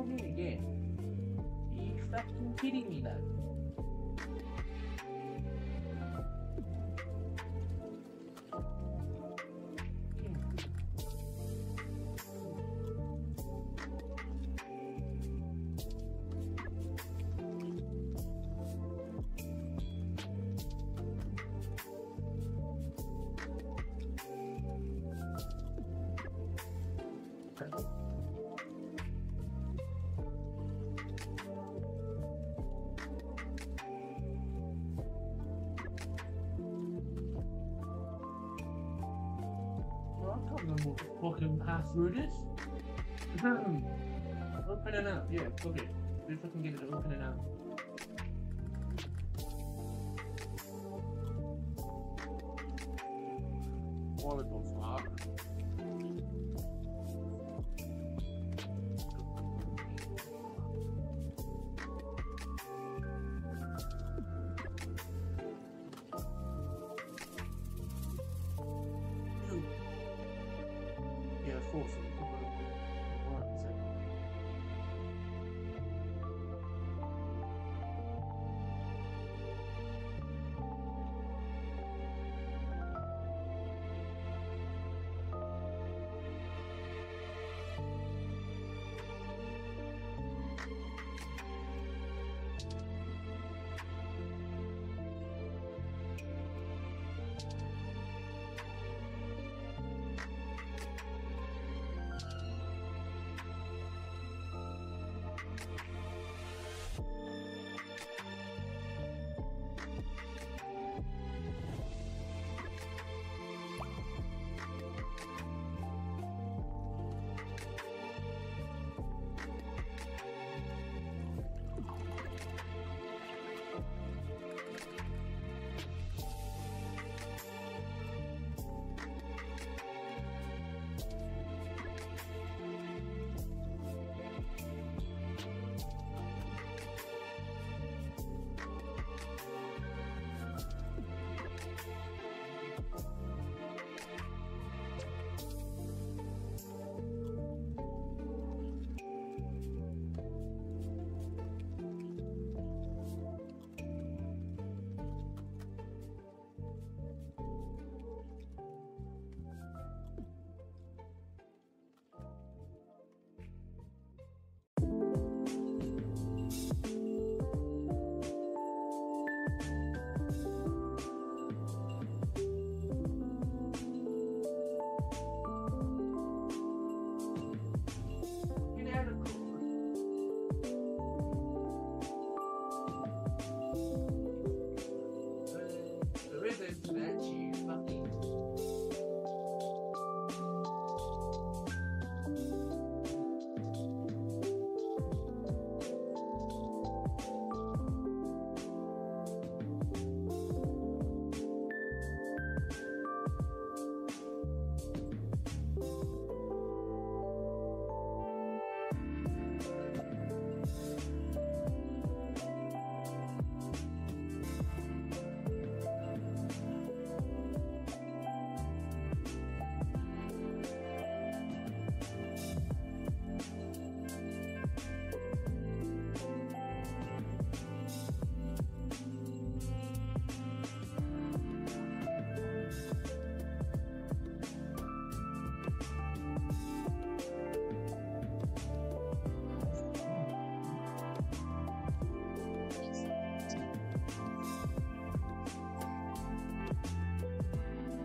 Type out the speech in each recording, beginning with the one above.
프로밀 이게 이 싹힌 필입니다. Fucking password is. open it up, yeah, okay. I can get it open it up.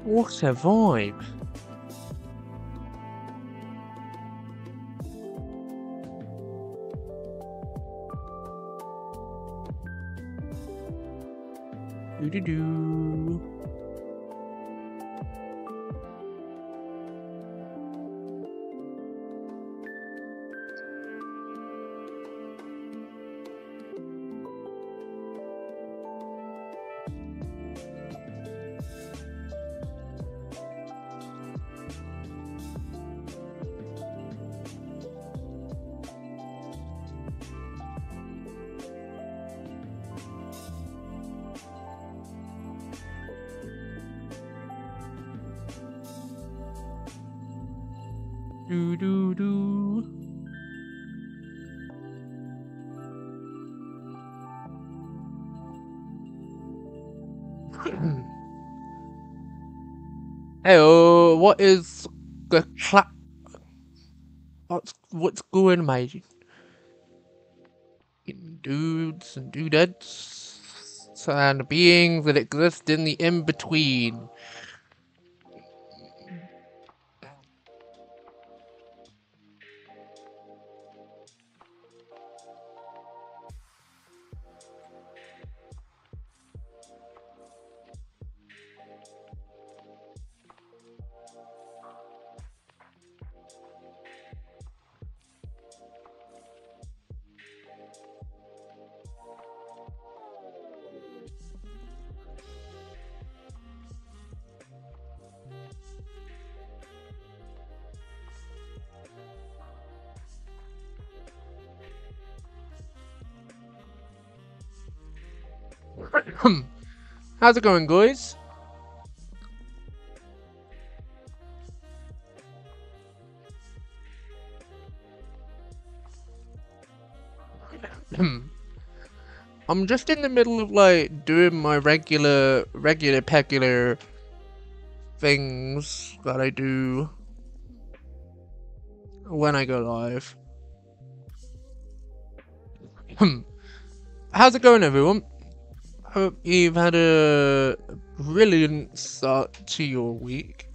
What a vibe. Doo doo doo. What is the cla- What's what's going, mate? Dudes and dudettes and beings that exist in the in between. How's it going, guys? I'm just in the middle of like doing my regular, regular, peculiar things that I do when I go live. How's it going, everyone? Hope you've had a brilliant start to your week.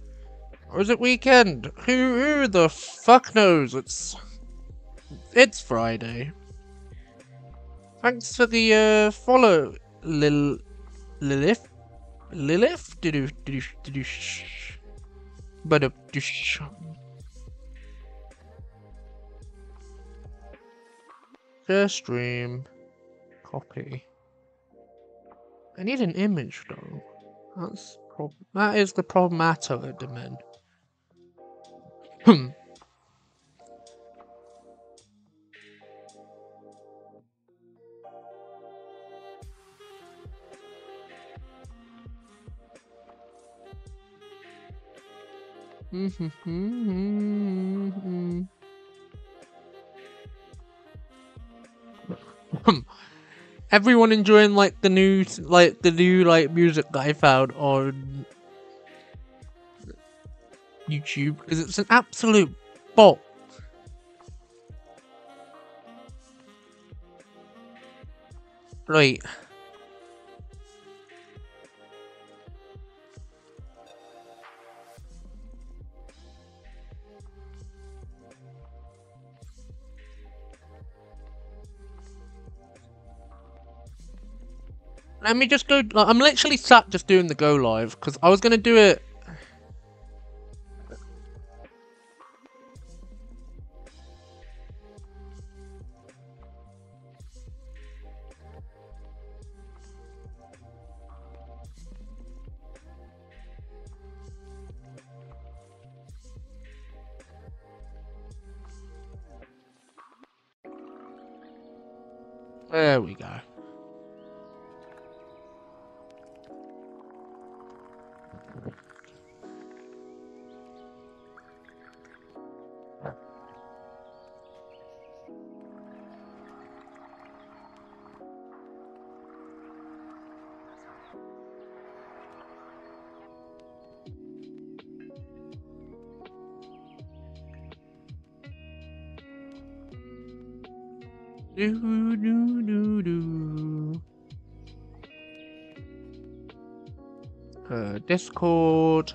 Or is it weekend? Who, who the fuck knows? It's it's Friday. Thanks for the uh, follow, Lil Lilith. Lilith? But uh, sh. Share stream. Copy. I need an image though. That's prob that is the problemato at the men. Hmm. Mm-hmm. Mm-hmm. Mm-hmm. Everyone enjoying like the new like the new like music that I found on YouTube because it's an absolute bop. Right. Let me just go. I'm literally sat just doing the go live because I was gonna do it. There we go. Discord.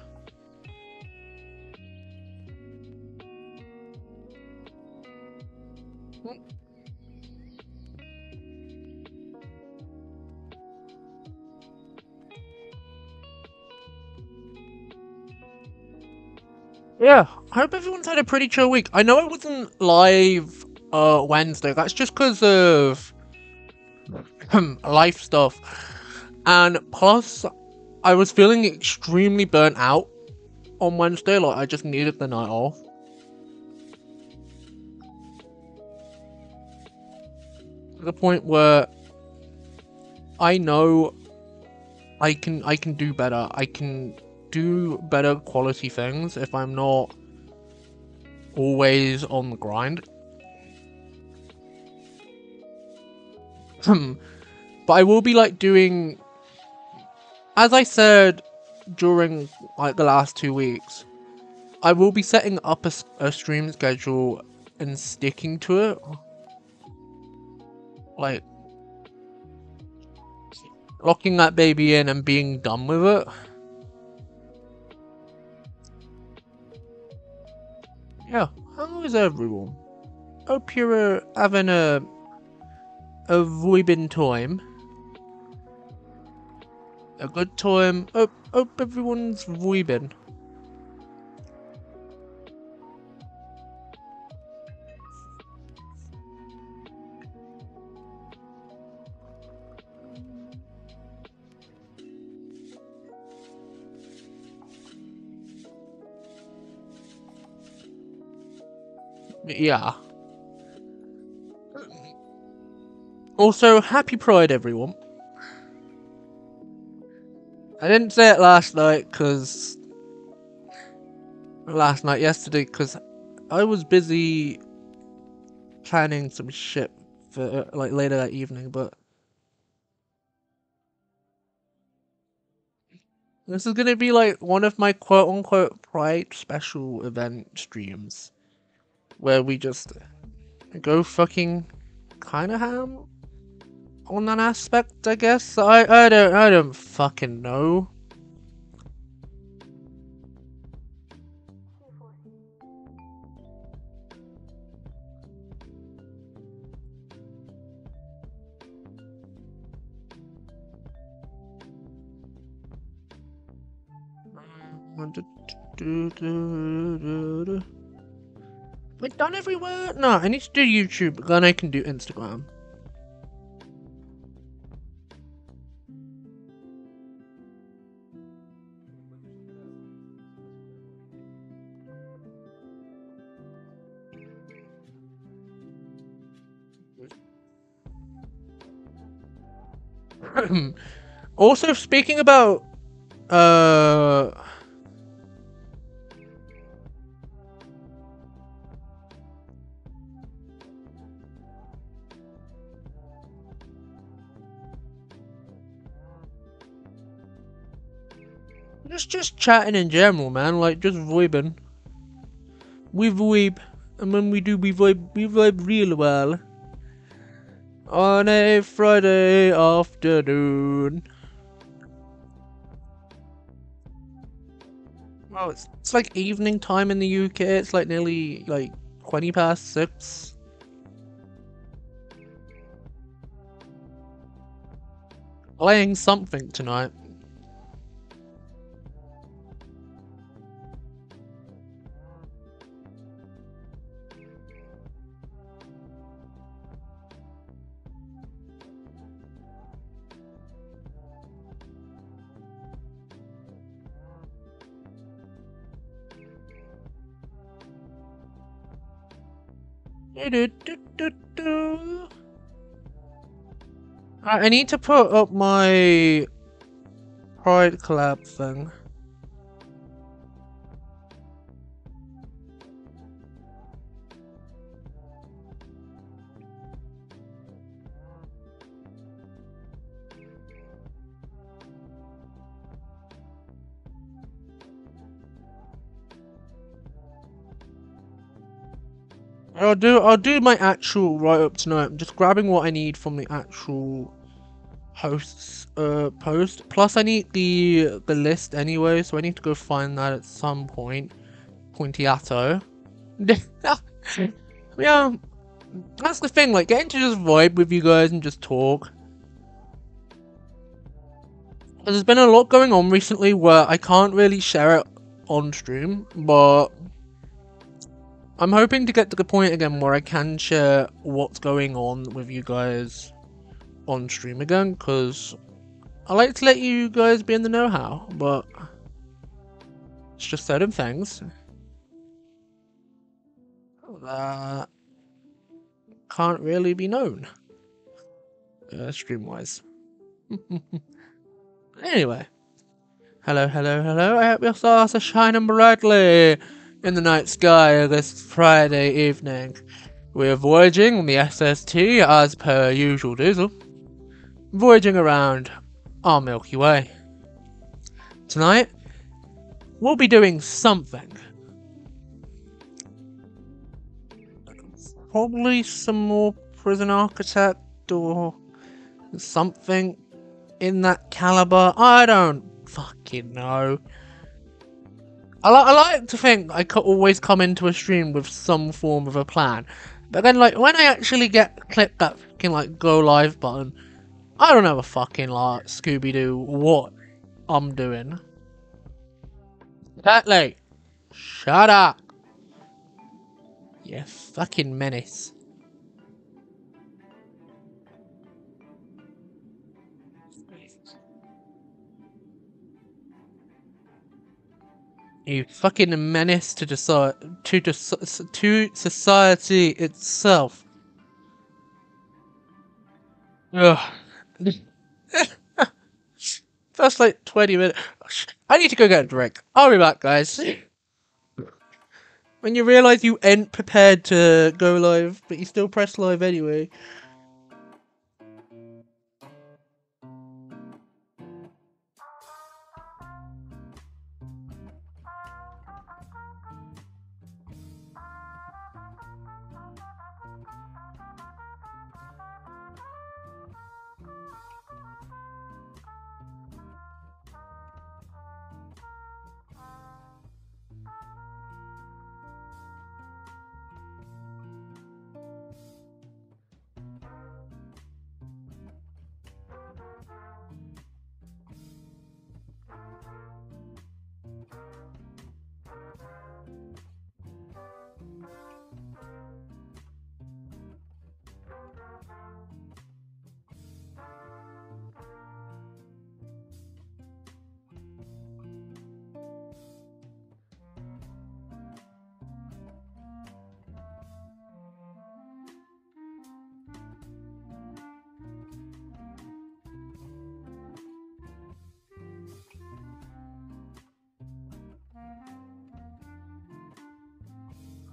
Yeah, I hope everyone's had a pretty chill week. I know I wasn't live uh Wednesday. That's just because of life stuff. And plus, I was feeling extremely burnt out on Wednesday. Like, I just needed the night off. To the point where I know I can I can do better. I can do better quality things if I'm not always on the grind. but I will be like doing, as I said during like the last two weeks, I will be setting up a stream schedule and sticking to it. Like locking that baby in and being done with it. Yeah, how is everyone? Hope you're uh, having a a vibing time. A good time. Hope, hope everyone's vibing. Yeah. Also, happy Pride, everyone. I didn't say it last night because last night, yesterday, because I was busy planning some shit for uh, like later that evening. But this is gonna be like one of my quote unquote Pride special event streams where we just go fucking kind of ham on that aspect, I guess. I I don't I don't fucking know. We're done everywhere? No, I need to do YouTube, then I can do Instagram. Also, speaking about uh just just chatting in general, man, like just vibing. We vibe, and when we do, we vibe, we vibe real well. On a Friday afternoon. Well, it's, it's like evening time in the UK. It's like nearly like 20 past 6. Playing something tonight. I need to put up my Pride collab thing. I'll do I'll do my actual write up tonight. I'm just grabbing what I need from the actual host's uh post. Plus I need the the list anyway, so I need to go find that at some point. Pointiato. yeah. That's the thing, like getting to just vibe with you guys and just talk. There's been a lot going on recently where I can't really share it on stream, but I'm hoping to get to the point again where I can share what's going on with you guys on stream again, because I like to let you guys be in the know-how, but it's just certain things that can't really be known uh, stream-wise. anyway, hello, hello, hello. I hope your stars are shining brightly in the night sky this Friday evening. We're voyaging on the SST as per usual diesel, voyaging around our Milky Way. Tonight, we'll be doing something. Probably some more prison architect or something in that caliber. I don't fucking know. I, li- I like to think I could always come into a stream with some form of a plan. But then, like, when I actually get click that fucking, like, go live button, I don't have a fucking, like, Scooby Doo what I'm doing. Tetley, shut up. You fucking menace. You fucking menace to to to society itself. Ugh. That's like 20 minutes. I need to go get a drink. I'll be back, guys. When you realise you ain't prepared to go live, but you still press live anyway.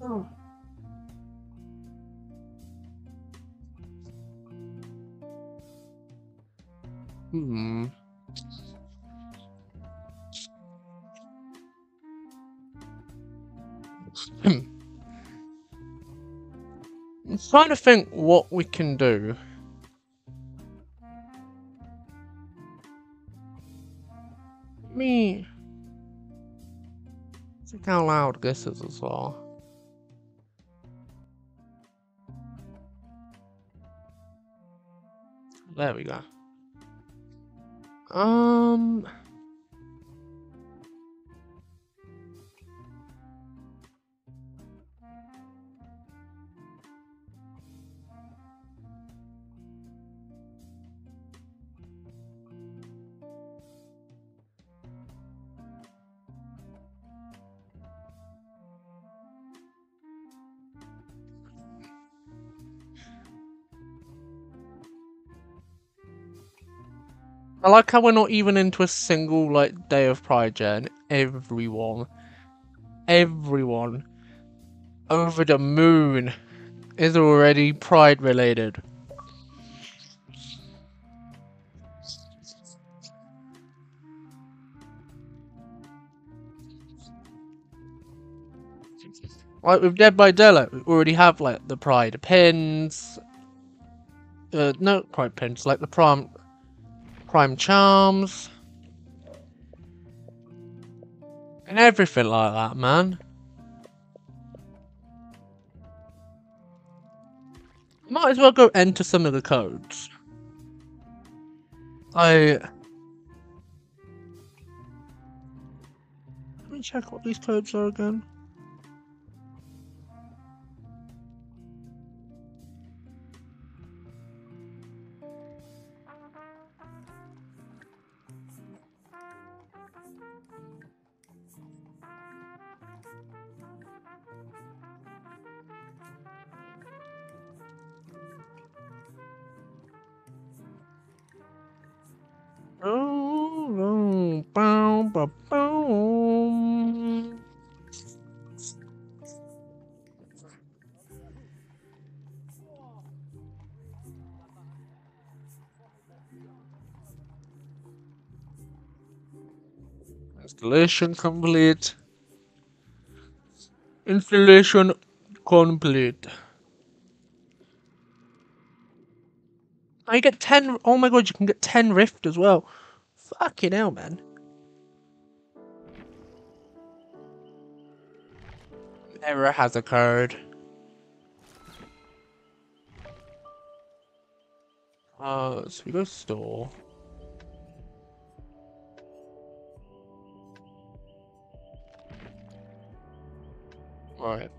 Oh. Hmm. I'm trying to think what we can do. Me. Think how loud this is as well. There we go. Um. Like how we're not even into a single like day of Pride and everyone, everyone over the moon is already Pride related. Like with Dead by Daylight, we already have like the Pride pins. Uh, no Pride pins, like the prom prime charms, and everything like that, man. Might as well go enter some of the codes. I. Let me check what these codes are again. Installation complete. Installation complete. I get 10. Oh my god, you can get 10 Rift as well. Fucking hell, man. Error has occurred. Uh, so we go store. Right.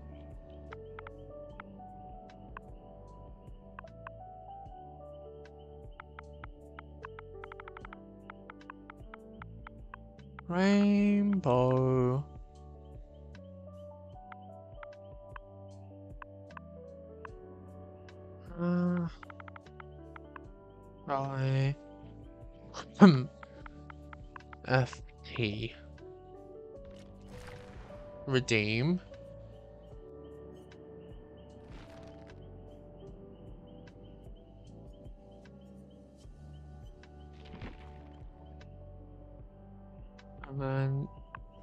Rainbow. Uh, I. FT. Redeem.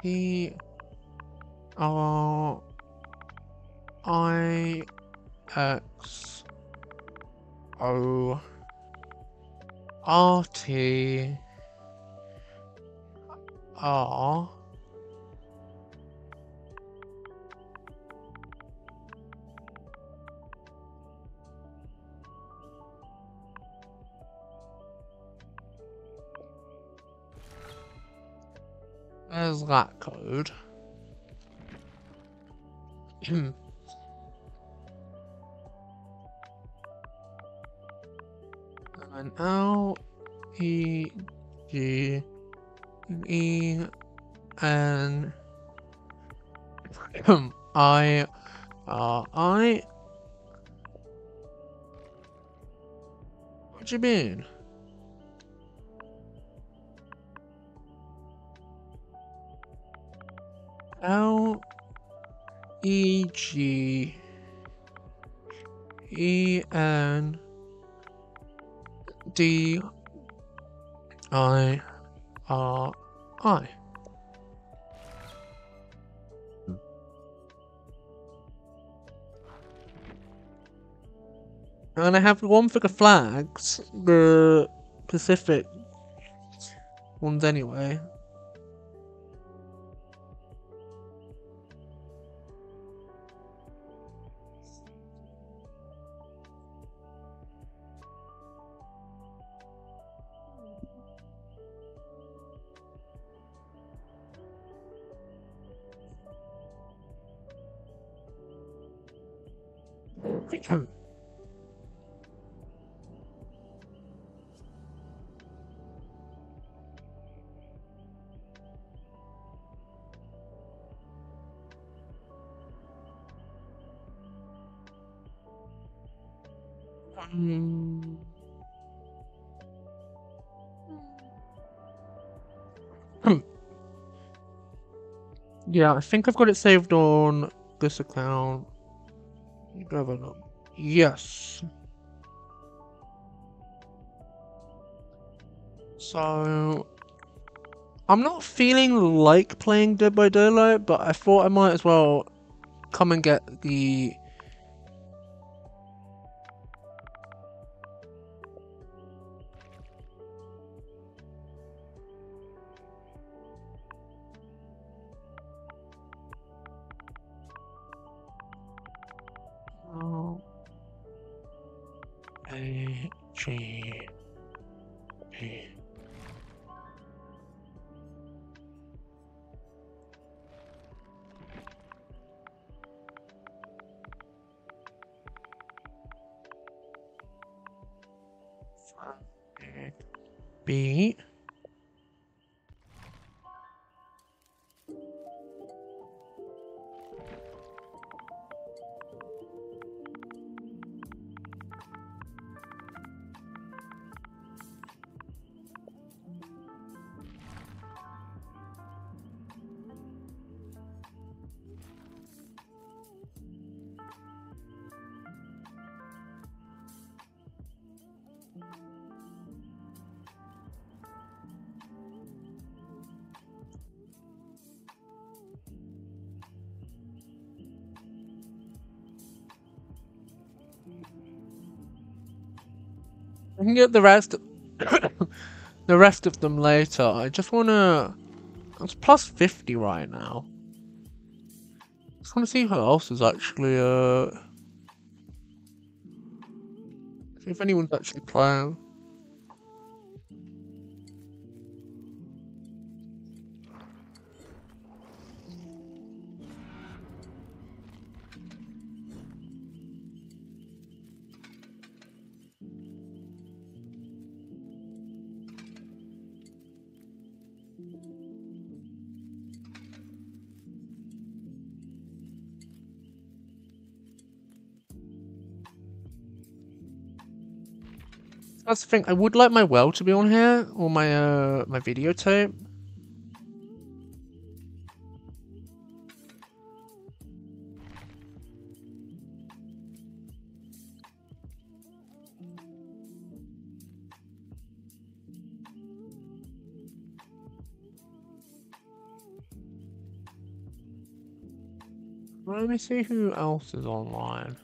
P R I X O R T R There's that code. and L E G E N I R I. What do you mean? G E N D I R I. And I have one for the flags, the Pacific ones anyway. Yeah, I think I've got it saved on this account. Yes. So, I'm not feeling like playing Dead by Daylight, but I thought I might as well come and get the can get the rest, the rest of them later. I just wanna. It's plus fifty right now. Just wanna see who else is actually uh. If anyone's actually playing. That's the thing. I would like my well to be on here or my uh my videotape. Let me see who else is online.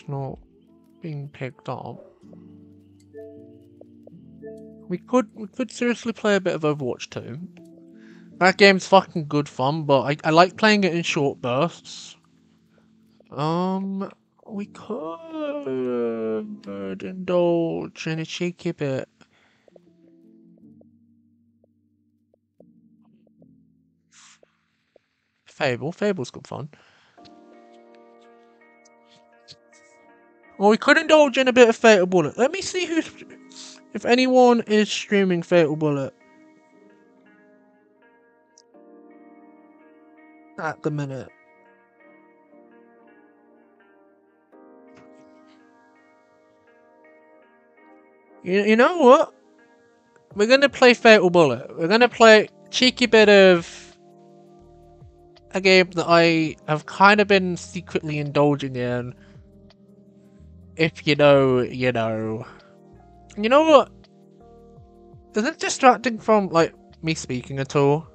It's not being picked up. We could we could seriously play a bit of Overwatch 2. That game's fucking good fun, but I, I like playing it in short bursts. Um, we could indulge in a cheeky bit. Fable. Fable's good fun. Well, we could indulge in a bit of Fatal Bullet. Let me see who's... If anyone is streaming Fatal Bullet. At the minute. You, you know what? We're gonna play Fatal Bullet. We're gonna play cheeky bit of a game that I have kind of been secretly indulging in. If you know, you know. You know what? Is it distracting from, like, me speaking at all?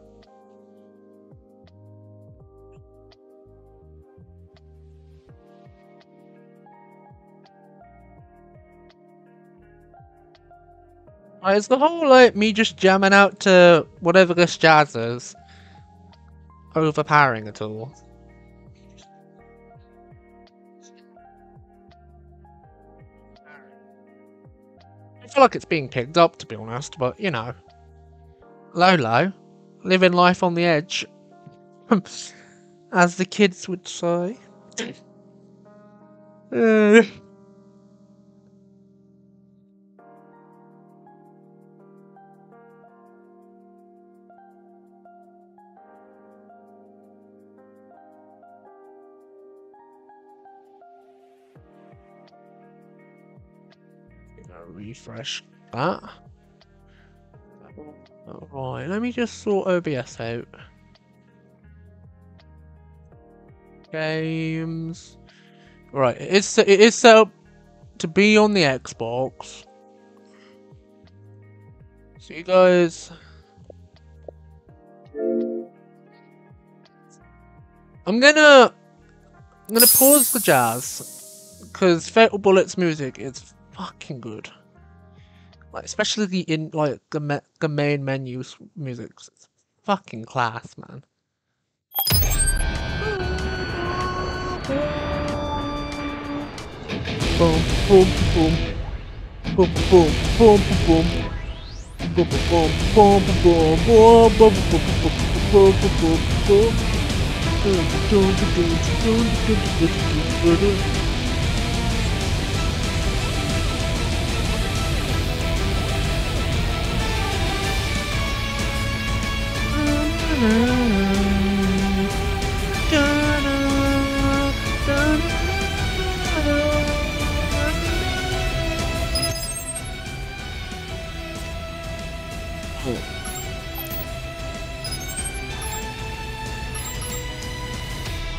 Is the whole, like, me just jamming out to whatever this jazz is overpowering at all? Feel like it's being picked up, to be honest, but, you know. Lolo, living life on the edge. As the kids would say. Uh, refresh that. Alright, let me just sort OBS out. Games. Right, it is, it is set up to be on the Xbox. So you guys... I'm gonna... I'm gonna pause the jazz. Because Fatal Bullet's music is fucking good. Like especially the in like the me the main menus music, it's fucking class, man. Boom, boom, boom, boom, boom, boom, boom, boom, boom, boom, boom, boom, boom, boom, boom, boom, boom, boom,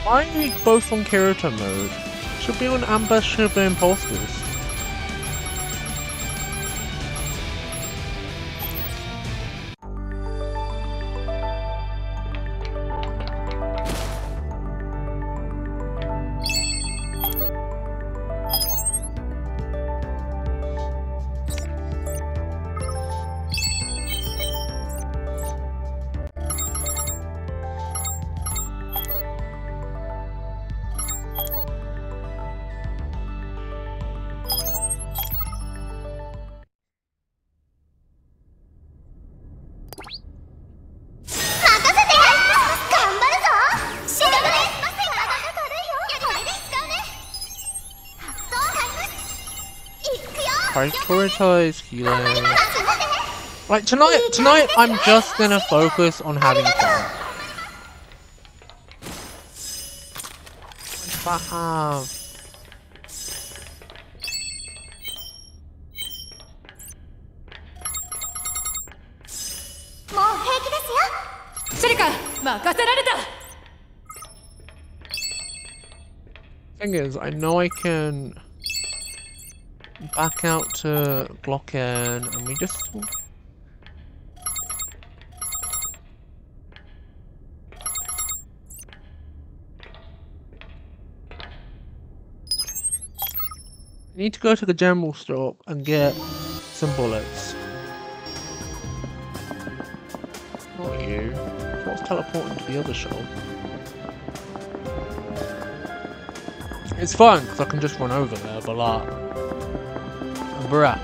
Why we both on character mode? Should be on ambush, should be Prioritize healing. Like tonight, tonight I'm just gonna focus on having fun. What do I? Thing is, I know I can back out to Glocken and we just need to go to the general store and get some bullets. Not you. What's teleporting to the other shop? It's fine because I can just run over there, but like, bruh.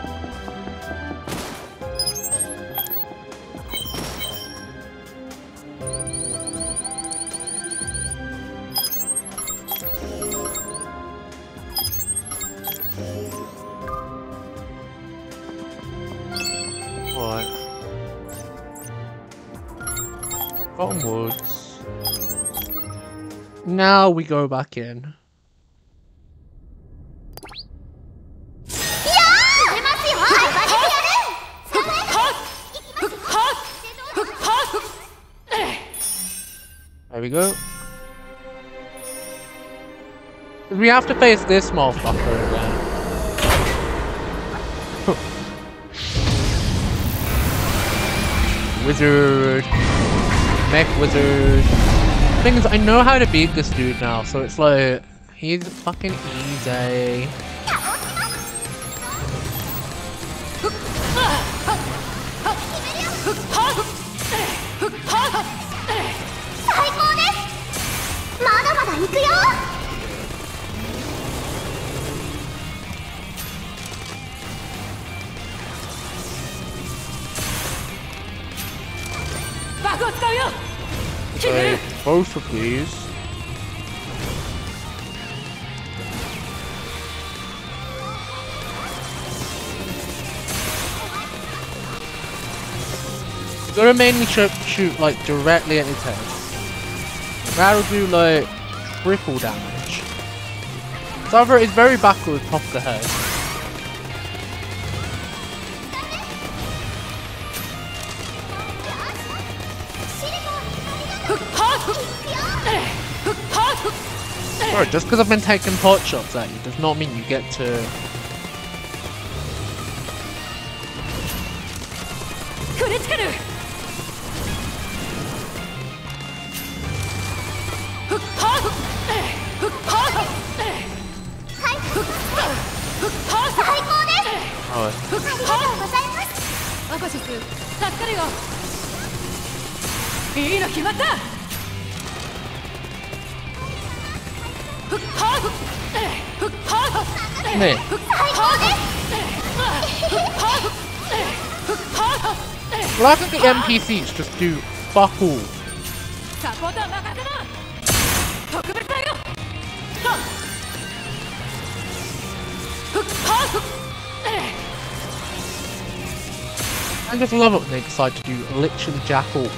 Right. Onwards. Now we go back in. We go. We have to face this motherfucker again. wizard. Mech wizard. Thing is, I know how to beat this dude now, so it's like, he's fucking easy. Both of these. Gotta mainly shoot, shoot like directly at his head. That'll do like triple damage. Either it's very backward top of the head. Bro, just because I've been taking pot shots at you does not mean you get to NPCs just do fuck all. I just love it when they decide to do literally jack all.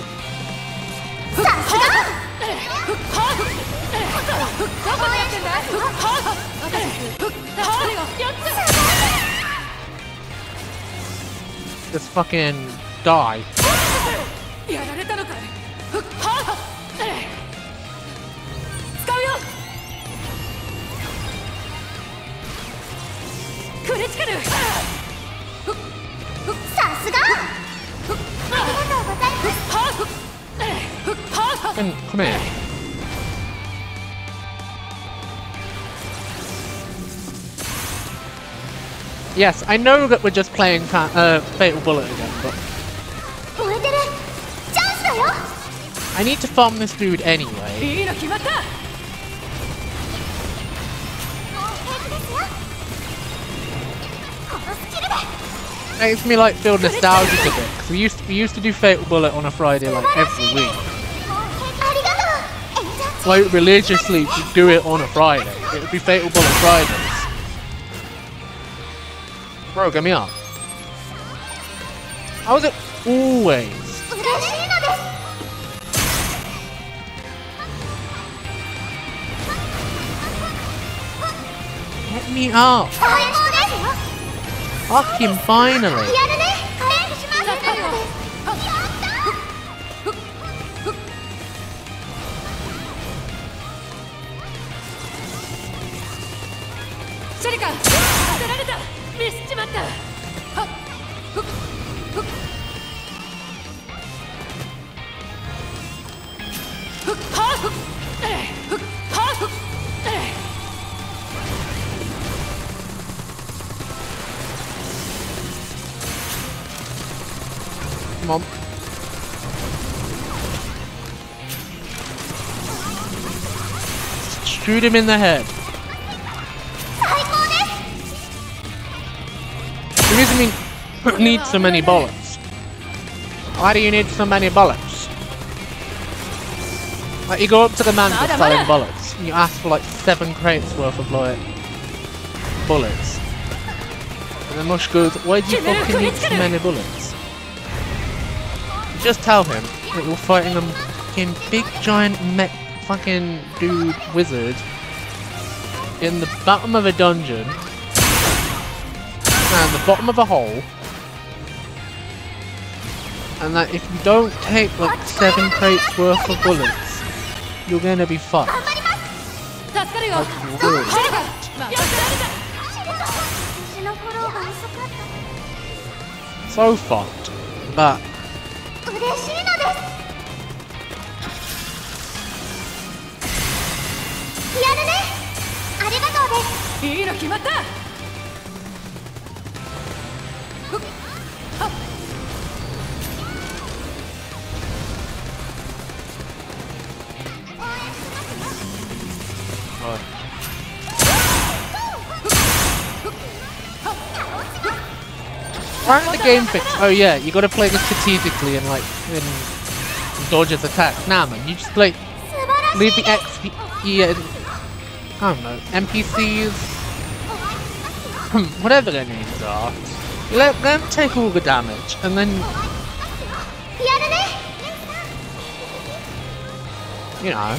Just fucking die. やられたのかいふっはっ使うよクリティカルさすがありがとうございますハーフふっはっ Come, come here. Yes, I know that we're just playing fa- uh, Fatal Bullet again, I need to farm this food anyway. Makes me like feel nostalgic a bit. Cause we used to, we used to do Fatal Bullet on a Friday like every week. Like religiously do it on a Friday. It would be Fatal Bullet Fridays. Bro, get me up. How was always me up! Fuck him finally! Shoot him in the head. The reason we need so many bullets. Why do you need so many bullets? Like, you go up to the man for selling bullets, and you ask for like seven crates worth of like bullets. And the mush goes, why do you fucking need so many bullets? Just tell him that you're fighting a fucking big giant mech fucking dude wizard in the bottom of a dungeon and the bottom of a hole and that if you don't take like seven crates worth of bullets you're gonna be fucked. So fucked. But いいの決まったふっはっ Why aren't the game fix? Oh yeah, you gotta play this strategically and like and dodge his attacks. Nah man, you just play 素晴らしい leave the XP and I don't know, NPCs whatever their names are, let them take all the damage, and then... You know.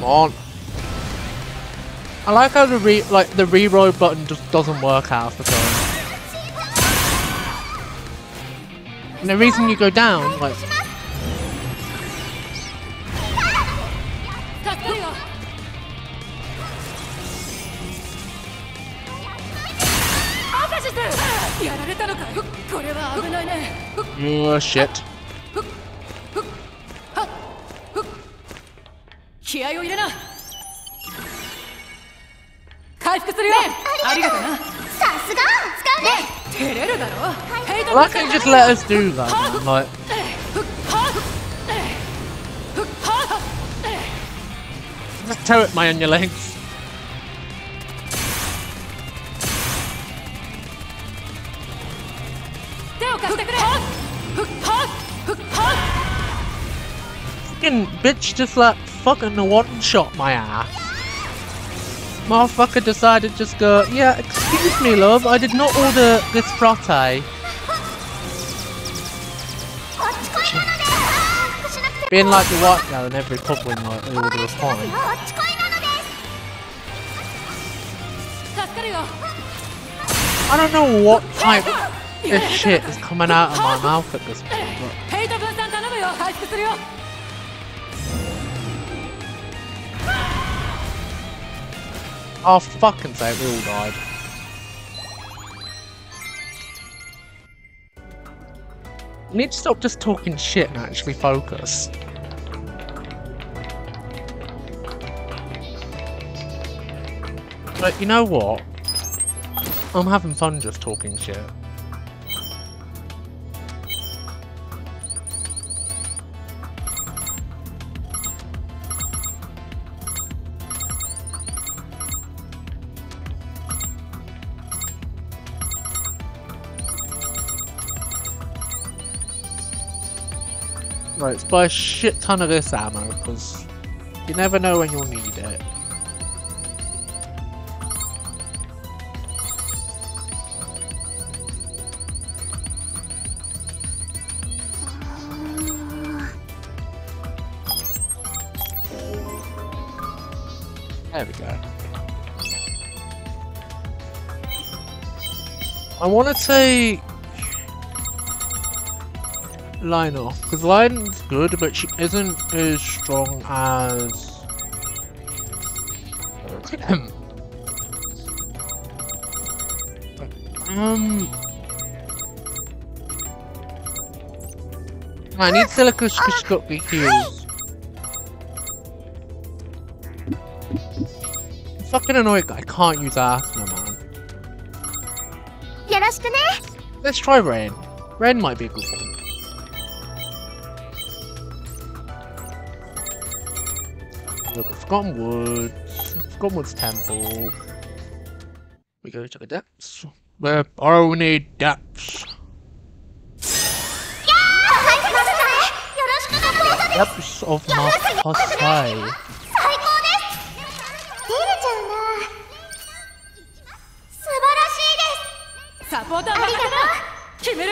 Come on. I like how the re like the reroll button just doesn't work half the time. And the reason you go down, like oh, しま気合を入れな回復するよありがとなさすが使うね照れるだろヘイト I like how you just let us do that. Man. Like ふっはっふっはっ just turret my on your legs. 手を貸してくれふっはっふっはっ Fucking bitch just like fucking one-shot my ass. Motherfucker decided just go, yeah, excuse me, love, I did not order this frappe. Being like the white girl in every pub when like, order a. I don't know what type of shit is coming out of my mouth at this point. Oh, fucking sake, we all died. We need to stop just talking shit and actually focus. But you know what? I'm having fun just talking shit. Right, buy a shit ton of this ammo, because you never know when you'll need it. There we go. I want to say Lionel. Because Lionel's good, but she isn't as strong as... um... I need silica because she's got big heels. Fucking annoying, I can't use Asthma, man. Let's try Ren. Ren might be a good one. Look at Forgotten Woods. Forgotten Woods Temple. We go to the depths. Where only depths. はいますねよろしくサポートです Depths of Mahasai. 最高です出れちゃうな素晴らしいですサポーターありがとう決める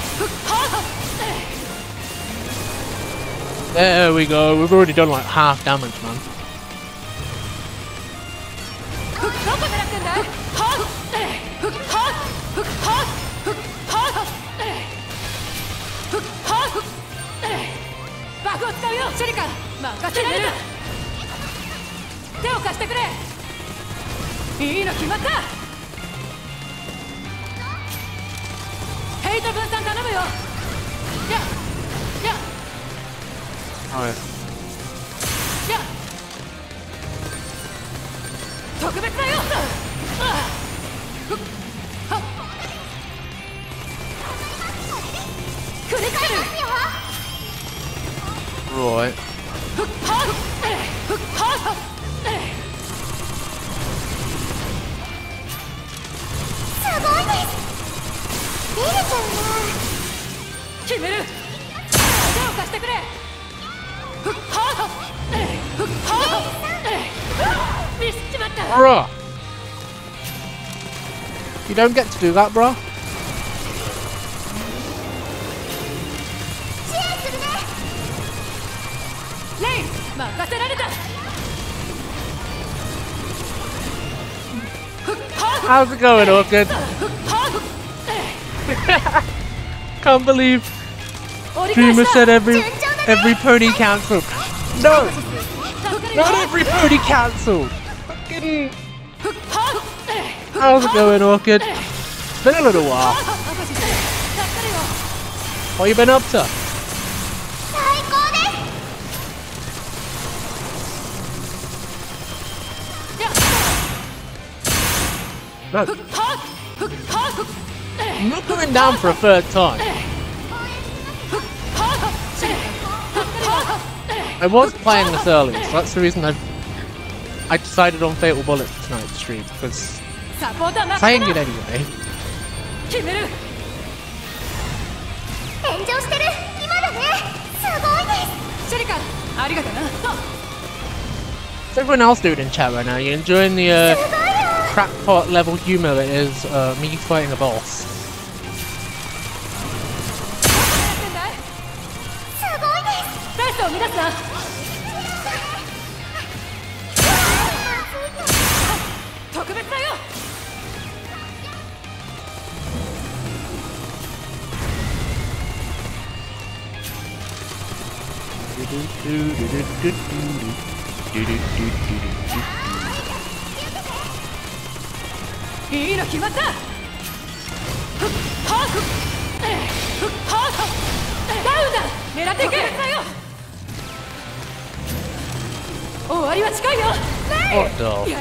ふっ手を貸してくれやったふっはっふっふっはっ There we go. We've already done like half damage, man. ヘイト分散頼むよ。やや。はい。や。特別な要素。繰り返る Right. 決める手を貸してくれふっはっふっはっミスっちまった Bruh! You don't get to do that, bruh. な支援するねレイ任せられたふっはっ How's it going, Orchid? Can't believe Dreamer said every every pony cancelled. No! Not every pony cancelled! How's it going, Orchid? It's been a little while. What you been up to? No not going down for a third time. I was playing this earlier, so that's the reason I've I decided on Fatal Bullet for tonight's stream, because playing it anyway. What's everyone else doing in chat right now? Are you enjoying the uh, crackpot level humor that is uh, me fighting a boss?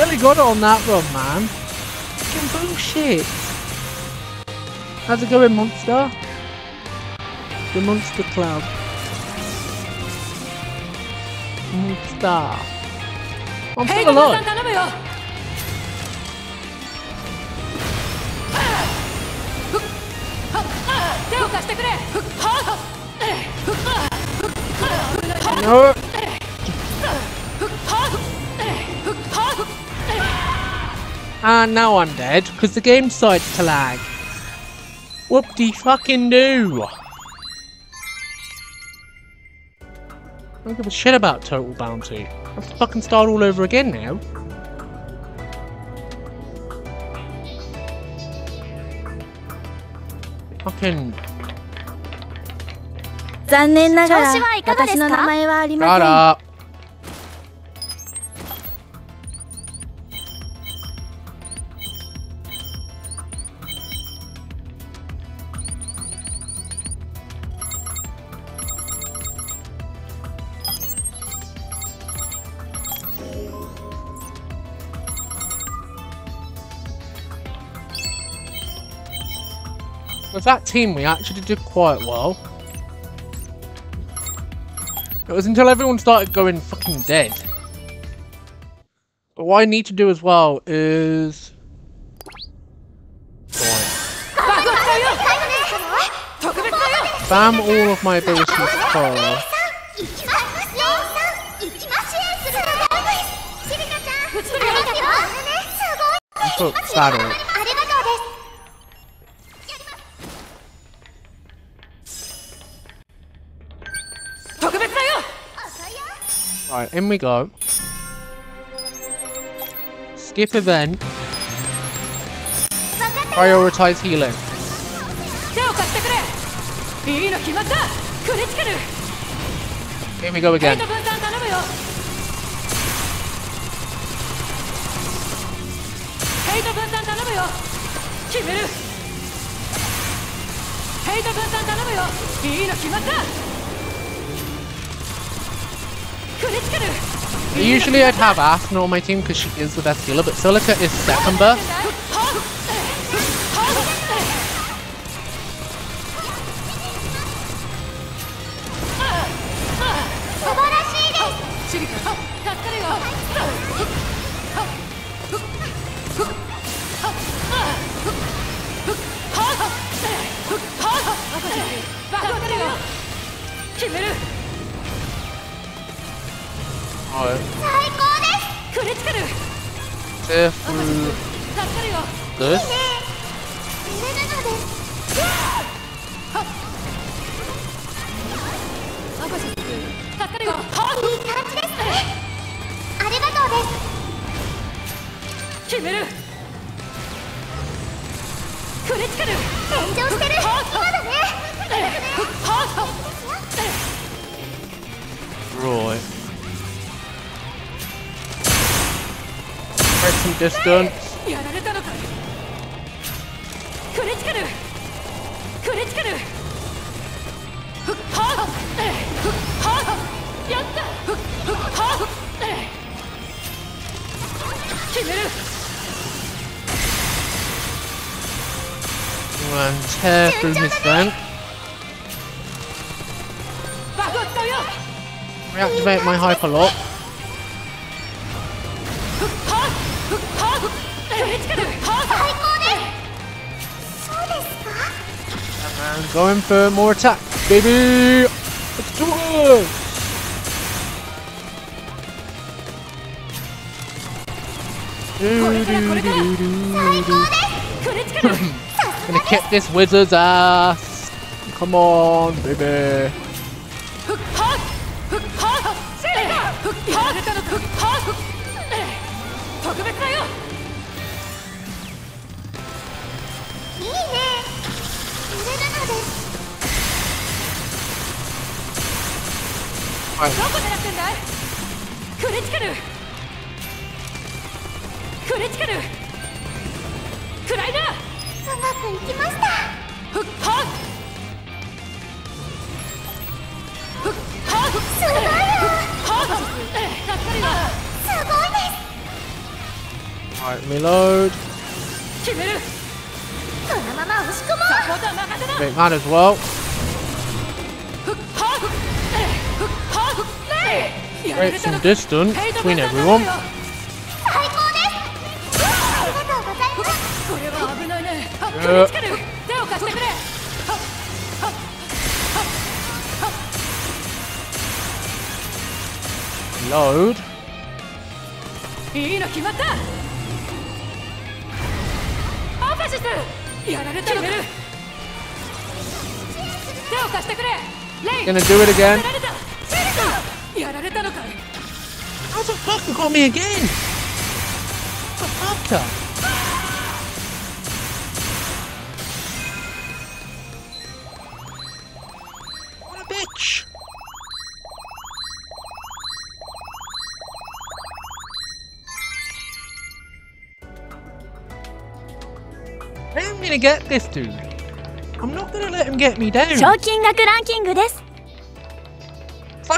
Really good on that run, man. Fucking bullshit. How's it going, Monster? The Monster Club. Monster. I'm still alive. Ah, and now I'm dead, because the game decides to lag. Whoop de fucking do! I don't give a shit about Total Bounty. I have to fucking start all over again now. Fucking... 残念ながら、私の名前はありません。that team we actually did quite well. It was until everyone started going fucking dead. But what I need to do as well is... Bam all of my abilities for... Put. in we go. Skip event. Prioritize healing. Here we go again. Usually I'd have Ashen on my team because she is the best healer, but Silica is second best. done. One tear through his. Reactivate my hyperlock. baby! Let's do it! Gonna kick this wizard's ass! Come on, baby! might as well. Create some distance between everyone. Load. Gonna do it again. How the fuck you caught me again? What the bitch! I'm gonna get this dude. I'm not gonna let him get me down. 賞金額ランキングです。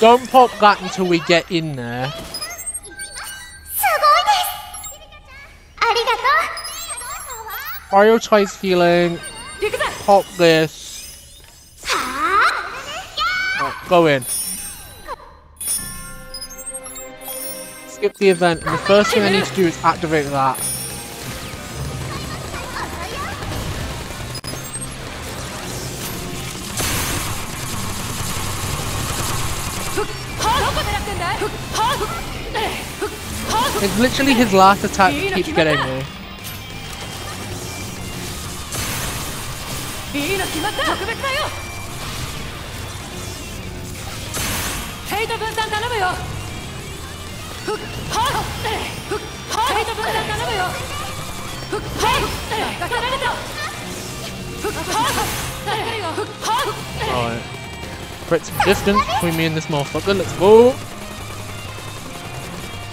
don't pop that until we get in there. Prioritize healing. Pop this. Right, go in. Skip the event, and the first thing I need to do is activate that. It's literally his last attack keeps getting me. Alright. Breaks some distance between me and this motherfucker, let's go!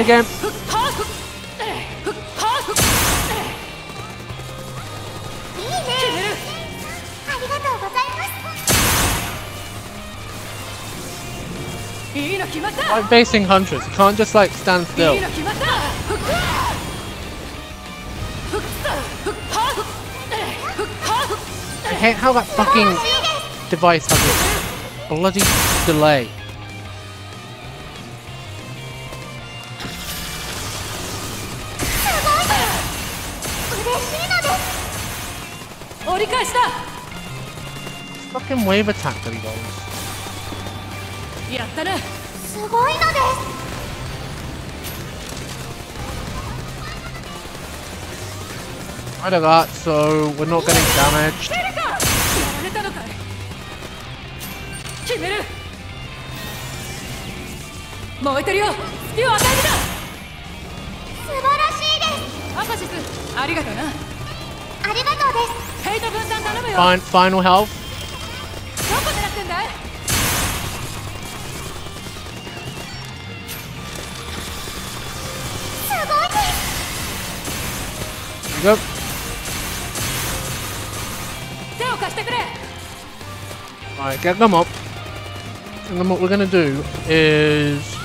again. I'm facing hundreds. You can't just like stand still. I hate how that fucking device has a bloody delay. second wave attack that he rolls. Out of that, so we're not getting damaged. Fine, final health. go. Alright, get them up. And then what we're going to do is...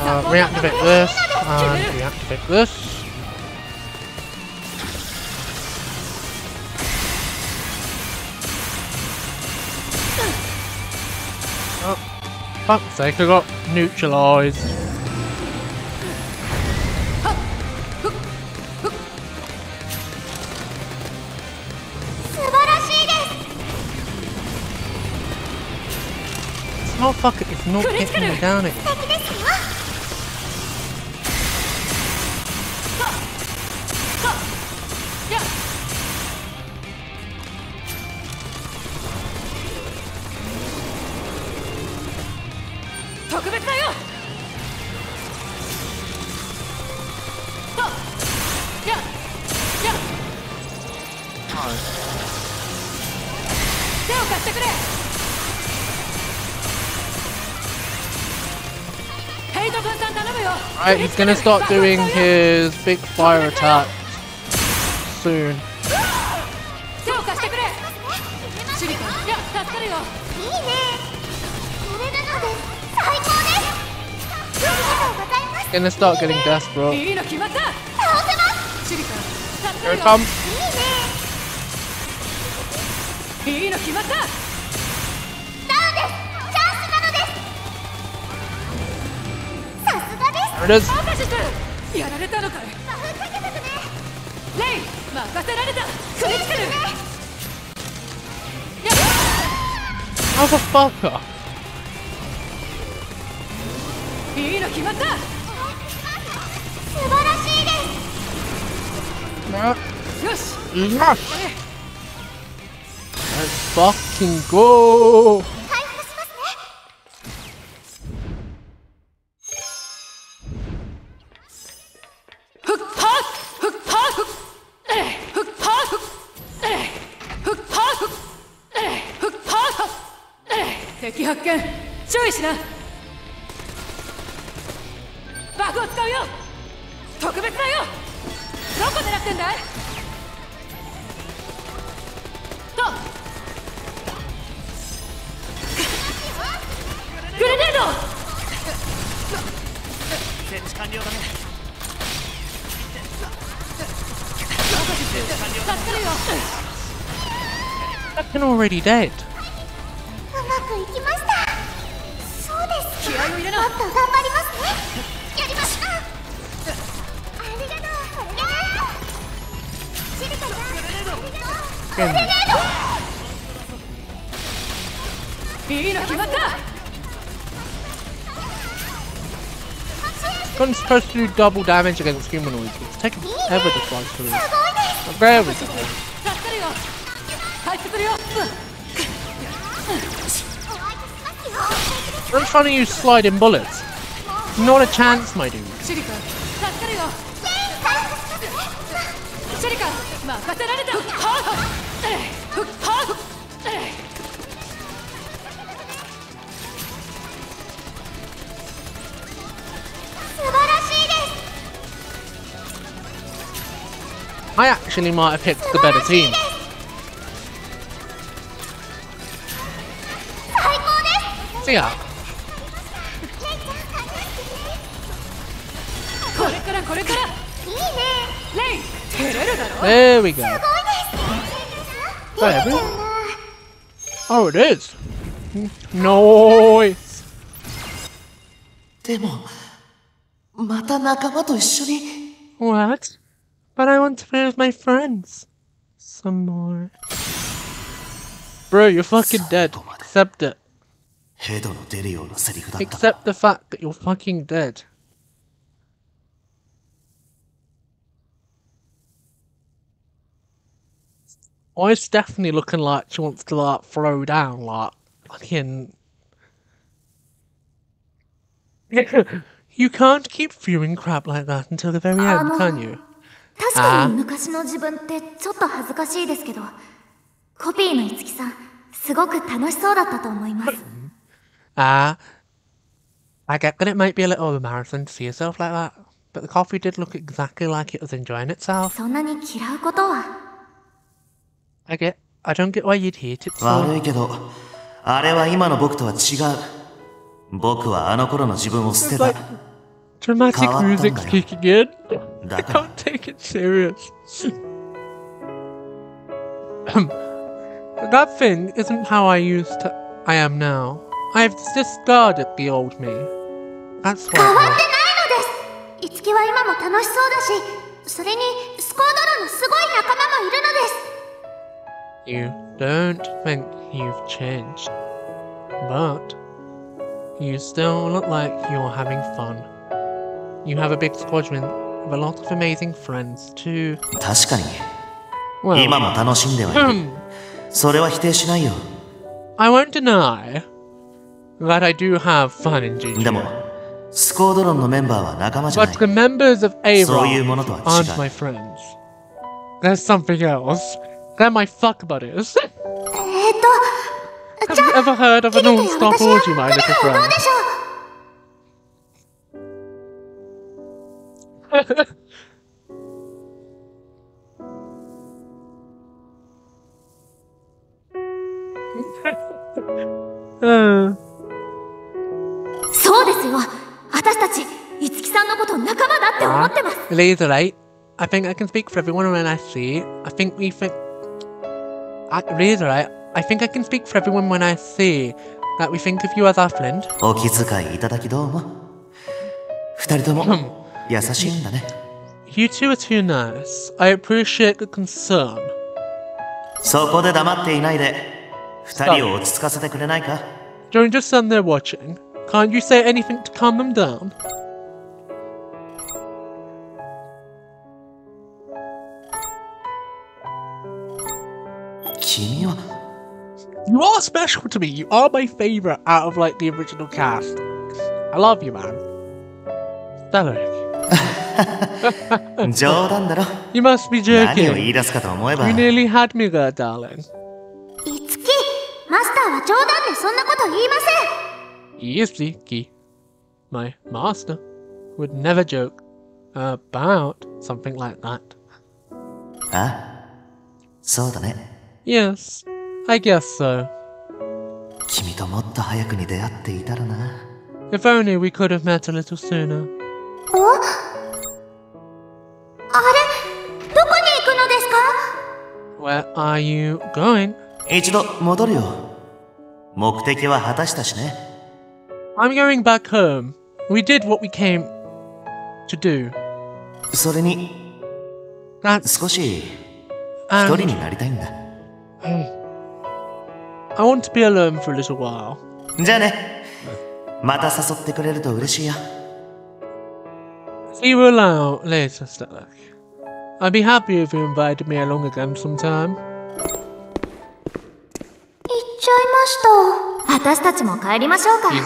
Uh, reactivate this, and reactivate this. fuck's sake, I got neutralised. It's not fucking, it's not getting me down it. He's gonna start doing his big fire attack soon. Gonna start getting desperate. Here it comes. りあえずやられたのかい？レイ任せられた。クリティカル Motherfucker! いいの決まった。素晴らしいです。なよし。よし。Let's fucking go! already dead. Damn. Gun's supposed to do double damage against humanoids. It's taking forever to fly through. Very difficult. I'm trying to use sliding bullets. Not a chance, my dude. I actually might have picked the better team. it is. Nice. でもまた仲間と一緒に What? But I want to play with my friends. Some more. Bro, you're fucking dead. Accept it. ヘドの出るようなセリフだった Accept the fact that you're fucking dead. Oh, it's definitely looking like she wants to like throw down like fucking. you can't keep viewing crap like that until the very end, can you? 確かに昔の自分ってちょっと恥ずかしいですけどコピーのいつきさんすごく楽しそうだったと思います Ah, I get that it might be a little embarrassing to see yourself like that, but the coffee did look exactly like it was enjoying itself. そんなに嫌うことは I get, I don't get why you'd hate it so. 悪いけどあれは今の僕とは違う僕はあの頃の自分を捨てた Dramatic Calm down, music's Dale. kicking in. I だから can't take it serious. that thing isn't how I used to. I am now. I've discarded the old me. That's 変わってない why. のですいつきは今も楽しそうだしそれにスコードロのすごい仲間もいるのです You don't think you've changed, but you still look like you're having fun. You have a big squadron of a lot of amazing friends too. 確かに Well, 今も楽しんではいる hmm, それは否定しないよ I won't deny that I do have fun in でも GG. スコードロンのメンバーは仲間じゃない But the members of そういう A ものとは aren't 違う my friends. There's something else. They're my fuck buddies. えーっと Have you ever heard of キ a リとや non-stop 私は orgy, my 来る little 方はどう friend? でしょう Uh, そうですよ私たちいつきさんのこと仲間だって思ってます Laserlight, I think I can speak for everyone when I say, I think we think. I, Laserlight, I think I can speak for everyone when I say that we think of you as our friend. お気遣いいただきどうも二人とも優しいんだね You two are too nice. I appreciate the concern. そこで黙っていないで二人を落ち着かせてくれないか Don't just stand there watching. Can't you say anything to calm them down?「 assume you are. You are special to me. You are my favorite out of like the original cast. I love you, man. Stellar. you must be joking. You nearly had me there, darling. Itsuki, my master, would never joke about something like that. Ah, so Yes, I guess so. 君ともっと早くに出会っていたらな If only we could have met a little sooner. おあれどこに行くのですか Where are you going? 一度戻るよ目的は果たしたしね I'm going back home. We did what we came to do. それに That's 少し一 and 人になりたいんだ I want to be alone for a little while. じゃあねまた誘ってくれると嬉しいよ See you alone later, Stellar. I'd be happy if you invited me along again sometime. 行っちゃいました私たちも帰りましょうか He's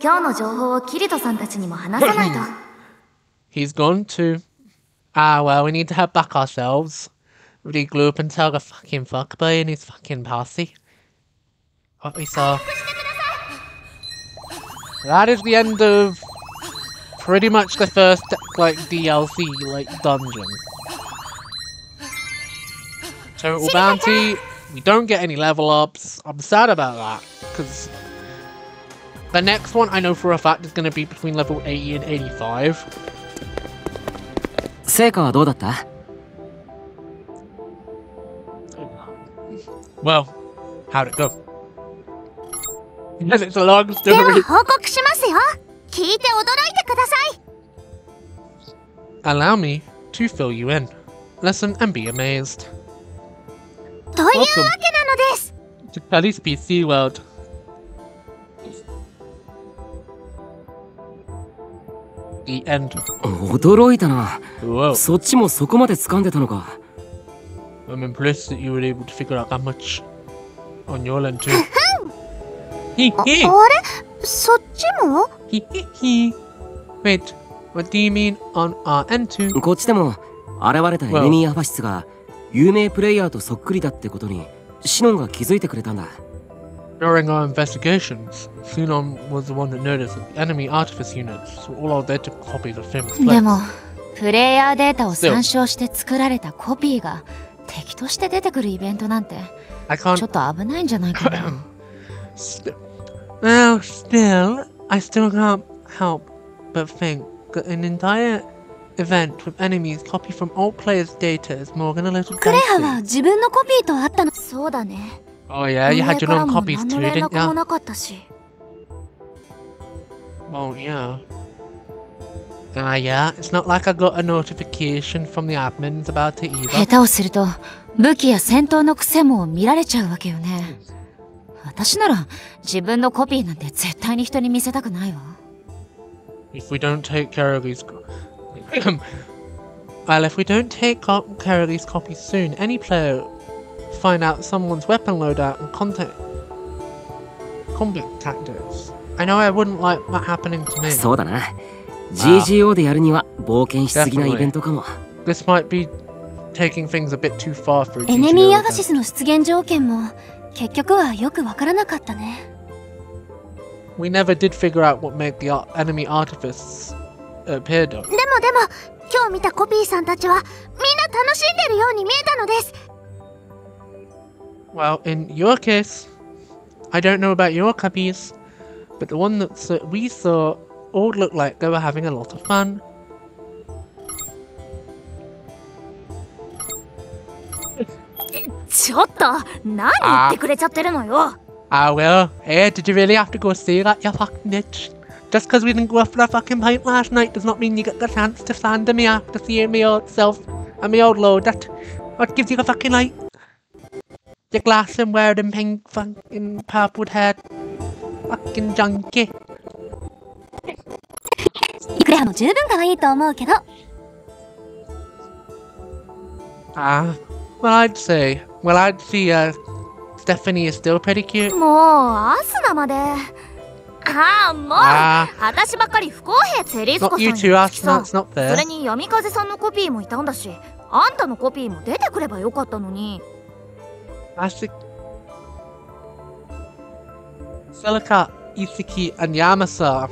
今日の情報をキリトさんたちにも話さないと He's gone too. Ah, well, we need to head back ourselves. Regroup and tell the fucking fuckboy and his fucking posse. What we saw. That is the end of pretty much the first, like, DLC, like, dungeon. Total bounty. We don't get any level ups. I'm sad about that, because the next one I know for a fact is going to be between level 80 and 85. 成果はどうだった Well, how'd it go? Yes, it's a long では story. 報告しますよ聞いて驚いてください Allow me to fill you in. Listen and be amazed. というわけなの Welcome. です To Kelly's PC world. The end. 驚いたな Whoa. そっちもそこまで掴んでたのか I'm impressed that you were able to figure out that much on your end too. Hee あ hee. あれそっちも Hee hee hee. Wait, what do you mean on our end too? こっちでも現れたエネミーアファシスが有名プレイヤーとそっくりだってことにシノンが気づいてくれたんだ During our investigations, Sunon was the one that noticed that the enemy artifice units were all identical copies of famous で players. もプレイヤーデータを参照して作られたコピーが敵として出てくるイベントなんてちょっと危ないんじゃないかな well, still, I still can't help but think that an entire event with enemies copied from all players' data is more than a little クレハは.自分のコピーとあったのそうだね Oh yeah, you had か your ら own も copies 何 too, didn't you? なかったし Oh yeah. Ah yeah, it's not like I got a notification from the admins about it 下 either. 手をすると武器や戦闘の癖も見られちゃうわけよね私なら自分のコピーなんて絶対に人に見せたくないわ If we don't take care of these... co- well, if we don't take co- care of these copies soon, any player find out someone's weapon loadout and contact combat tactics. I know I wouldn't like that happening to me. そうだな GGO でやるには冒険しすぎなイベントかも This might be taking things a bit too far for a エネミー GGO アファシ.スの出現条件も結局はよくわからなかったね We never did figure out what made the enemy artifice appear though. でもでも今日見たコピーさんたちはみんな楽しんでるように見えたのです Well, in your case, I don't know about your copies, but the one that we saw all looked like they were having a lot of fun. Ah, ah well, hey, did you really have to go say that, you fucking bitch? Just because we didn't go for a fucking pint last night does not mean you get the chance to slander me after seeing me old self and me old load. That, what gives you the fucking light? The glass and wearing pink fucking purple hair. Fucking junkie. クレハも十分可愛いと思うけど Ah, well, I'd say, well, I'd see, uh, Stephanie is still pretty cute. もうアスナまでああもう Ah, 私ばっかり不公平ツェリコさんそそ.れに闇風さんのコピーもいたんだしあんたのコピーも出てくればよかったのに Plastic. Silica, Isiki, and Yamasa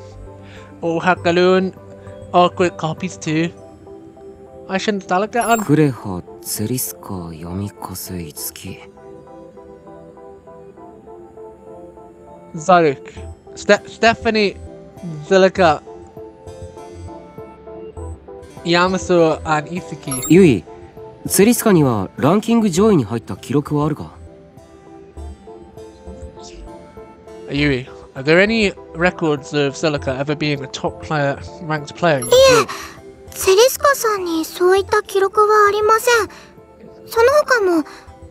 all had their own awkward copies too. I shouldn't start like that on. クレハゼリスカ闇風いつき Zaruk, Ste- Stephanie, Silica, Yamaso, and Isiki. ユイゼリスカにはランキング上位に入った記録はあるか Yui, are there any records of Silica ever being a top player, ranked player in the group? セリスカさんにそういった記録はありませんその他も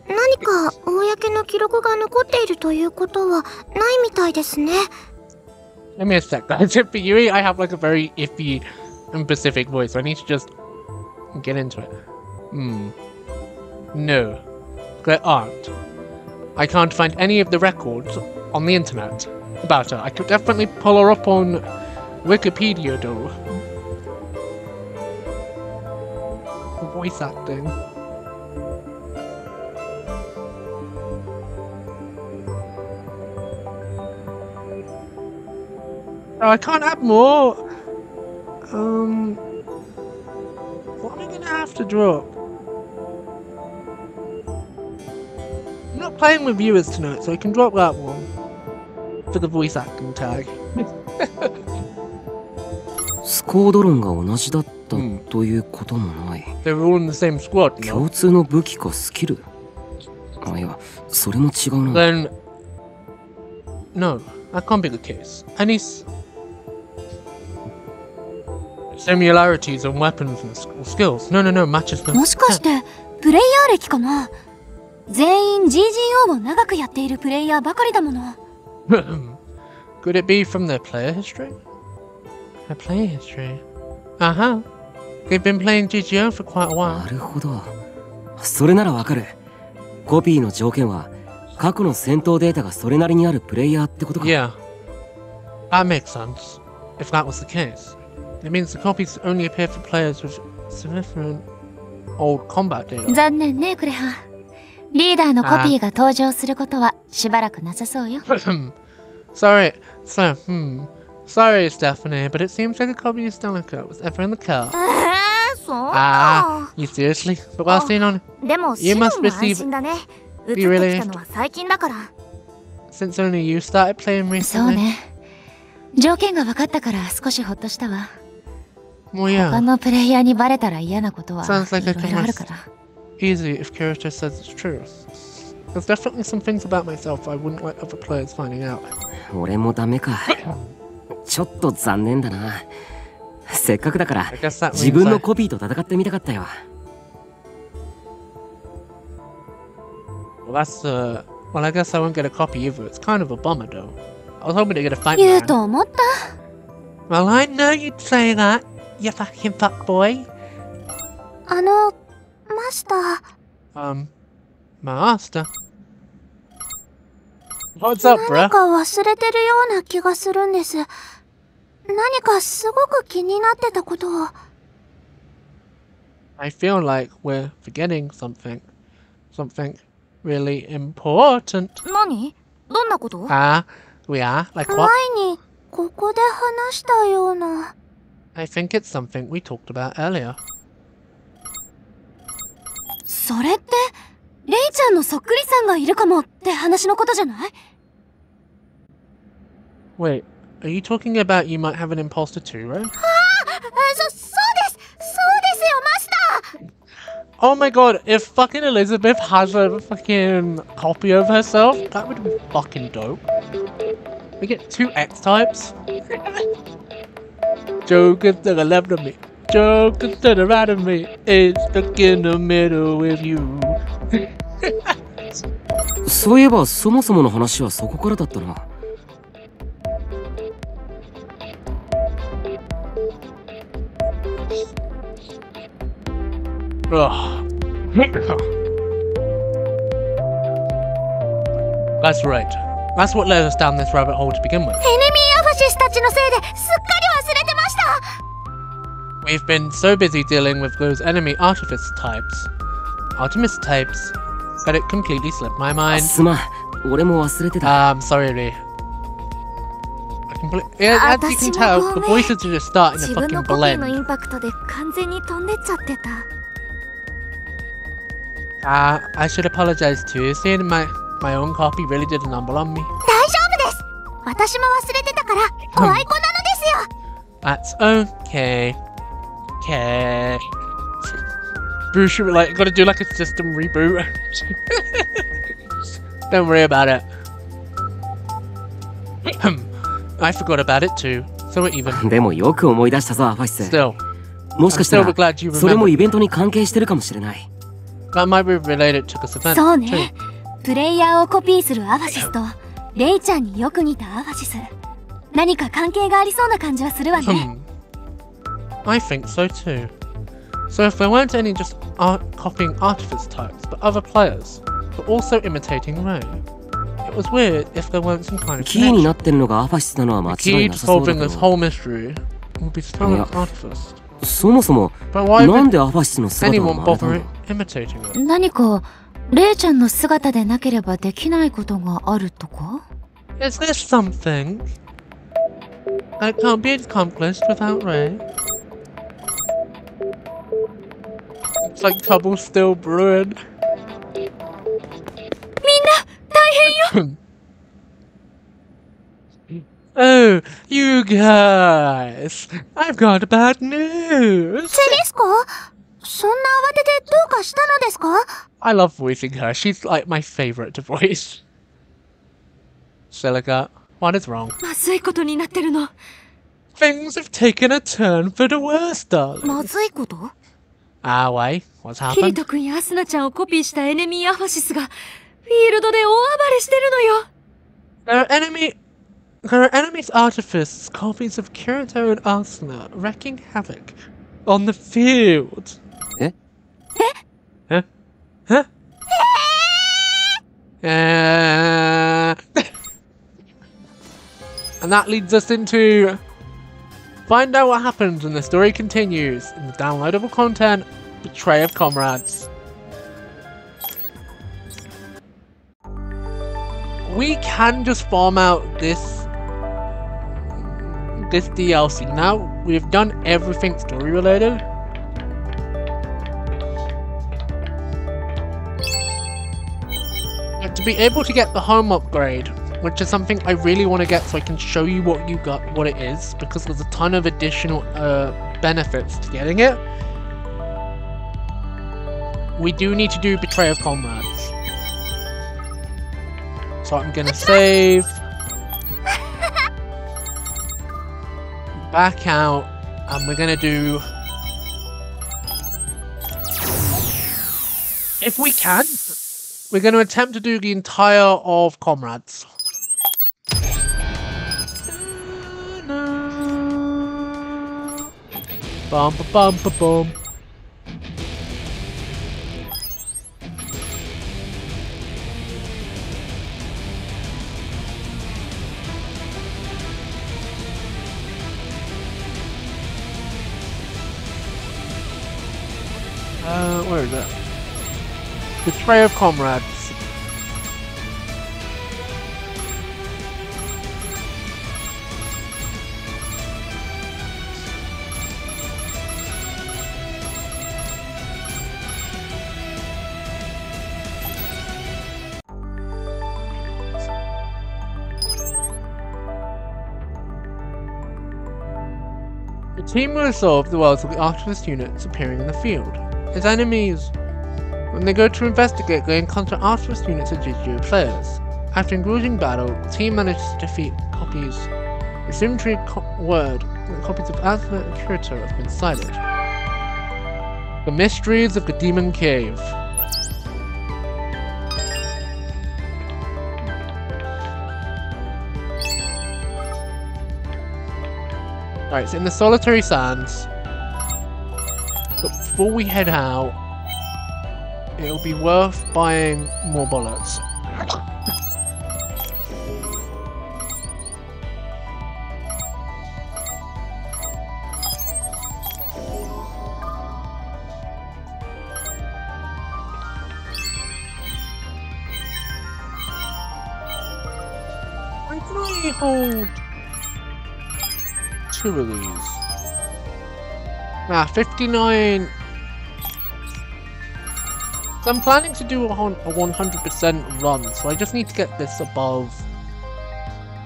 何か公の記録が残っているということはないみたいですね Give me a sec, guys. For Yui, I have like a very iffy and specific voice. So I need to just get into it. Hmm. No, there aren't. I can't find any of the records on the internet about her. I could definitely pull her up on Wikipedia though. Voice acting. Oh, I can't add more. Um, what am I gonna have to drop? I'm not playing with viewers tonight, so I can drop that one for the voice acting tag. スコードロンが同じだったうんということもない、They were all in the same squad, no? 共通の武器かスキルあいやそれも違うな Then, no, that can't be the case. Any similarities on weapons and skills? No, no, no, matches them. もしかしてプレイヤー歴かな全員 GGO を長くやっているプレイヤーばかりだもの Could it be from their player history? Their player history. Uh huh. They've been playing GGO for quite a な while. るほどそれならわかるコピーの条件は過去の戦闘データがそれなりにあるプレイヤーってことか Yeah. That makes sense. If that was the case, it means the copies only appear for players with significant old combat data. 残念ねクレハリーダーのコピーが登場することはしばらくなさそうよ Sorry, so, hmm. Sorry, Stephanie, but it seems like a copy of Stomach was ever in the car. Ah, you seriously? But while staying on, You must は receive- 安心だね移って be きたのは最近だから since only you started playing そう recently. ね条件が分かったから少しほっとしたわ Well, 他 yeah. のプレイヤーにバレたら嫌なことは Sounds like い I ろ can いろある rest. から Easy if Kirito says it's true. There's definitely some things about myself I wouldn't like other players finding out. 俺もダメかちょっと残念だなせっかくだから自分のコピーと戦ってみたかったよ well, that's uh, well, I guess I won't get a copy either. It's kind of a bummer though. I was hoping to get a fight. 言う.と思った Well, I know you'd say that, you fucking fuckboy. あの マスター Um, master. What's up, 何 bruh? か忘れてるような気がするんです何かすごく気になってたことを I feel like we're forgetting something. Something really important. 何どんなこと Ah, we are? Like 前 what? にここで話したような I think it's something we talked about earlier. それってレイちゃんのそっくりさんがいるかもって話のことじゃない Wait, are you talking about you might have an imposter too, right? あそそうですそうですよマスター Oh my god, if fucking Elizabeth has a fucking copy of herself, that would be fucking dope. We get two X types. Joker to the left of me. Joker to the right of me. It's stuck in the middle with you. そういえばそもそもの話はそこからだったな Ugh. That's right. That's what led us down this rabbit hole to begin with. エネミーアファシスたちのせいですっかり忘れてました We've been so busy dealing with those enemy artifice types, Artemis types, that it completely slipped my mind. Um, sorry, Lee. Yeah, ah, as you can tell, the voices are just starting to fucking blend. Uh, I should apologize too. Seeing my my own copy really did a number on me. That's okay. care. Bruce, like, gotta do like a system reboot. Don't worry about it. I forgot about it too. So we're even. でもよく思い出したぞ、ファイス。Still. もしかしたら、それもイベントに関係してるかもしれない。そうね。プレイヤーをコピーするアファシスと、レイちゃんによく似たアファシス。何か関係がありそうな感じはするわね。I think so too. So if there weren't any just art copying artifice types, but other players, but also imitating Ray, it it was weird if there weren't some kind of キーに connection. なってるのがアファシスなのは間 The 違い key な to さそうだ solving け this ど whole mystery would be Stone Yeah. Artifice. そもそも But why なん would でアファシスの姿を anyone 真似た bother の imitating it? 何か、レイちゃんの姿でなければできないことがあるとか Is there something that can't be accomplished without Ray? It's like trouble still brewing. みんな、大変よ Oh, you guys! I've got bad news! セリスコそんな慌ててどうかしたのですか I love voicing her. She's like my favorite to voice. Silica, what is wrong? まずいことになってるの Things have taken a turn for the worse, darling. まずいこと Ah, wait, what's キリ happened? ト君やアスナちゃんをコピーしたエネミーアファシスがフィールドで大暴れしてるのよ There are enemy. There are enemies artifices, copies of Kirito and Asuna, wreaking havoc on the field. Eh? Huh? Huh? Uh, and that leads us into find out what happens when the story continues in the downloadable content Betrayal of Comrades. We can just farm out this this DLC now. We've done everything story related. And to be able to get the home upgrade, which is something I really want to get so I can show you what you got, what it is, because there's a ton of additional uh, benefits to getting it. We do need to do Betrayal of Comrades. So I'm gonna save. Back out, and we're gonna do. If we can, we're gonna attempt to do the entire of Comrades. Bum ba bum ba bum. Uh, where is it? Betrayal of Comrades. Team will solve the world's of the Artemis units appearing in the field. As enemies, when they go to investigate, they encounter Artemis units of GGO players. After engaging battle, the team manages to defeat copies. The symmetry co- word that copies of Asuna and Kirito have been sighted. The mysteries of the Demon Cave. Alright, so in the Solitary Sands, but before we head out, it'll be worth buying more bullets. Hold two of these? Ah, 59. So I'm planning to do a a 100% run, so I just need to get this above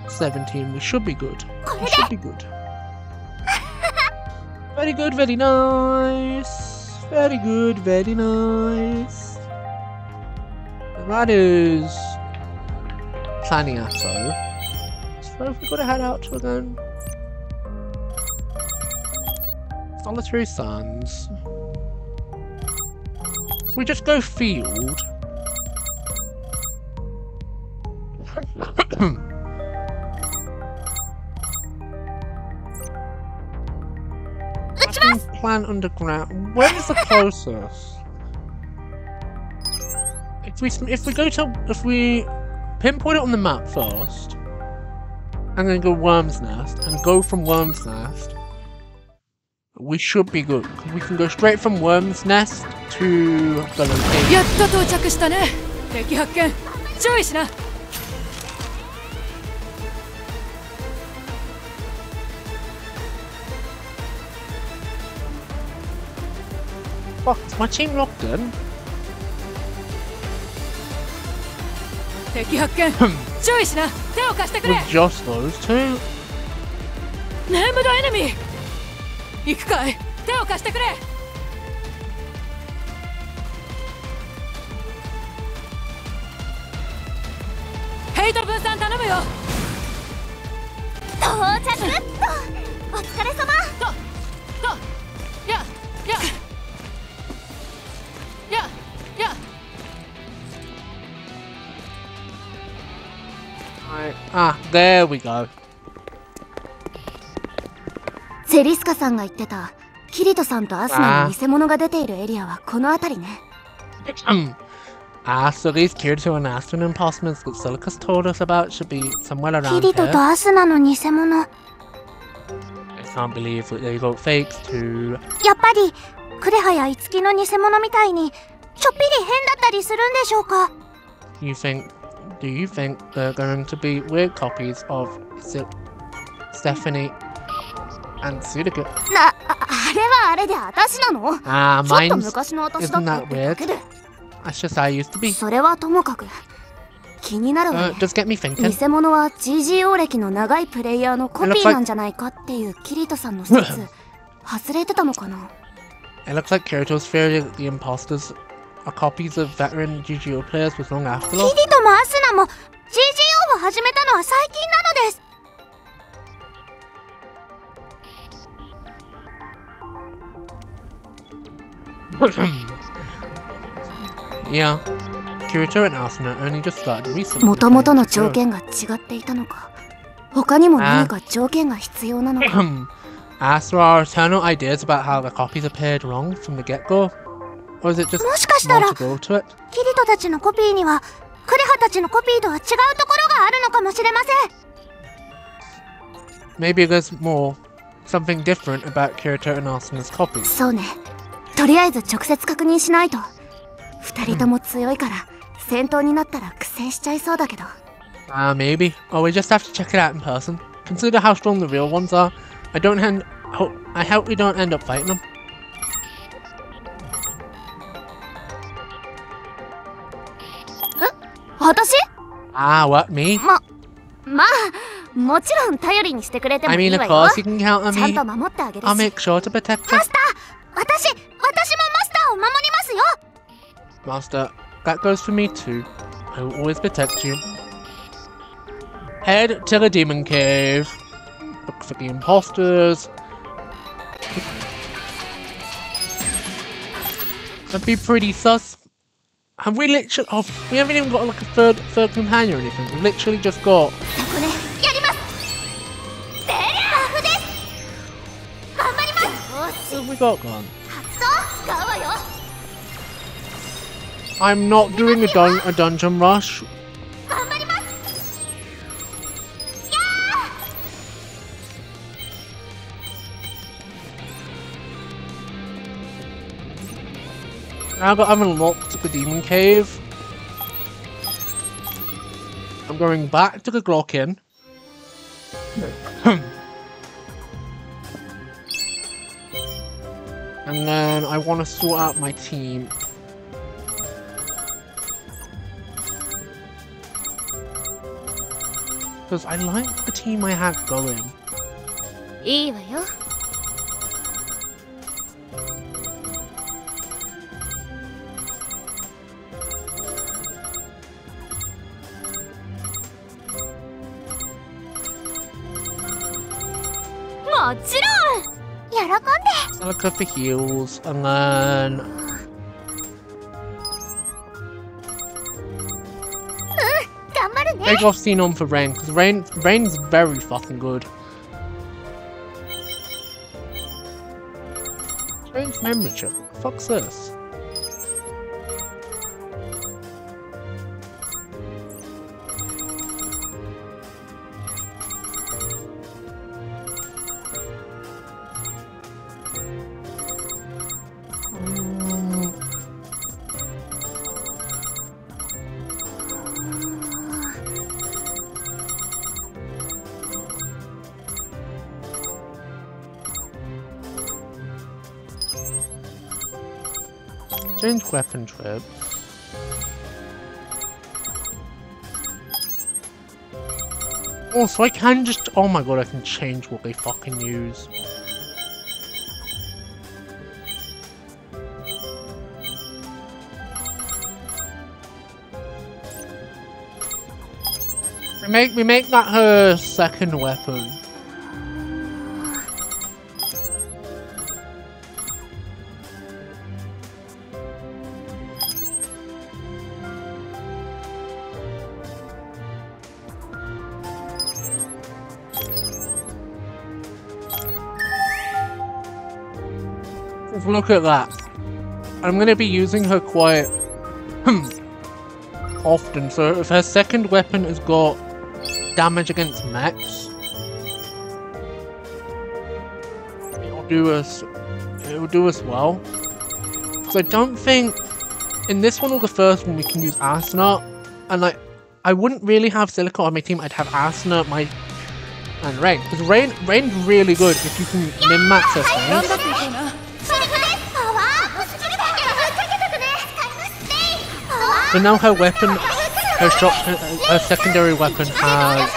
17. We should be good. We should be good. Very good, very nice. Very good, very nice. And that is Planiato. So if we gotta head out to again. Solitary Sands. If we just go field. Plan underground. Where is the closest? If we if we go to if we pinpoint it on the map first, and then go Worm's Nest, and go from Worm's Nest we should be good. We can go straight from Worm's Nest to the location. Fuck, is my team locked in? Hmm. With just those two? Name the enemy! 行くかい？手を貸してくれ。ヘイト分散頼むよ。到着。っとお疲れ様。ととやややや Right. Ah, there we go. セリスカさんが言ってたキリトさんとアスナの偽物が出ているエリアはこの辺りね。キリトとアスナの偽物。I can't believe they got fakes too. やっぱり、クレハやイツキの偽物みたいに、ちょっぴり変だったりするんでしょうか？and Sudoku? なああれはあれで私なの Ah, ちょっと mine's. 昔の私だ isn't ったっ that てだけで That's just how I used to be. それはともかく気になるわ Uh, ね just get me thinking. 偽物は GGO 歴の長いプレイヤーのコピーなんじゃないかっていうキリトさんの説外れてたのかな It looks like Kirito's theory that the imposters are copies of veteran GGO players was long after キ all. リトもアスナも GGO を始めたのは最近なのです yeah. Kirito and Asuna only just started recently. もともとの条件が違っていたのか他にも何か条件が必要なのか As for our eternal ideas about how the copies appeared wrong from the get-go? Or is it just もしかした more ら to go to it? キリトたちのコピーにはクレハたちのコピーとは違うところがあるのかもしれません Maybe there's more, something different about Kirito and Asuna's copies. そうね とりあえず直接確認しないと二人とも強いから戦闘になったら苦戦しちゃいそうだけど Ah, maybe. Or we just have to check it out in person. Consider how strong the real ones are. I don't end. Ho- I hope we don't end up fighting them. 私 Ah, what me? ままあもちろん頼りにしてくれても I いい mean, わ of よ course you can count on ちゃん me. と守ってあげる I'll し make sure to protect マ you, スター私私もマスターを守りますよ Master. That goes for me too. I will always protect you. Head to the demon cave. Look for the imposters. That'd be pretty sus. Have we literally? Oh, we haven't even got like a third third companion or anything. We've literally just got we got, I'm not doing a, dun a dungeon rush. Now that I've unlocked the Demon Cave, I'm going back to the Glocken. and then I want to sort out my team. Because I like the team I have going. いいわよ look at the heels, and then... Take off scene on for Rain, because Rain, Rain's very fucking good. Strange memory chip. Fuck's this? Weapon trip. Oh, also, I can just. Oh my god, I can change what they fucking use. We make we make that her second weapon. Look at that. I'm gonna be using her quite hmm, often. So if her second weapon has got damage against mechs, it'll do us. It will do us well. Because I don't think in this one or the first one we can use Asuna, and like I wouldn't really have Silica on my team. I'd have Asuna, my and Rain. Because Rain, Rain's really good if you can min max her 頑 things. But now her weapon, her shot, her, her secondary weapon has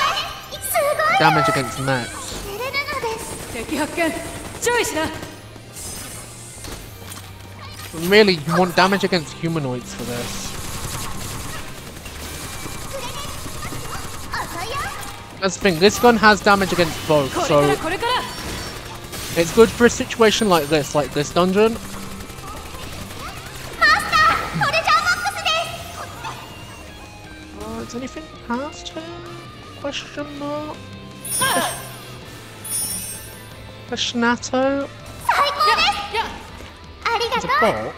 damage against max. Really, you want damage against humanoids for this. That's the thing, this gun has damage against both, so... It's good for a situation like this, like this dungeon, Schnatto? It's a bot.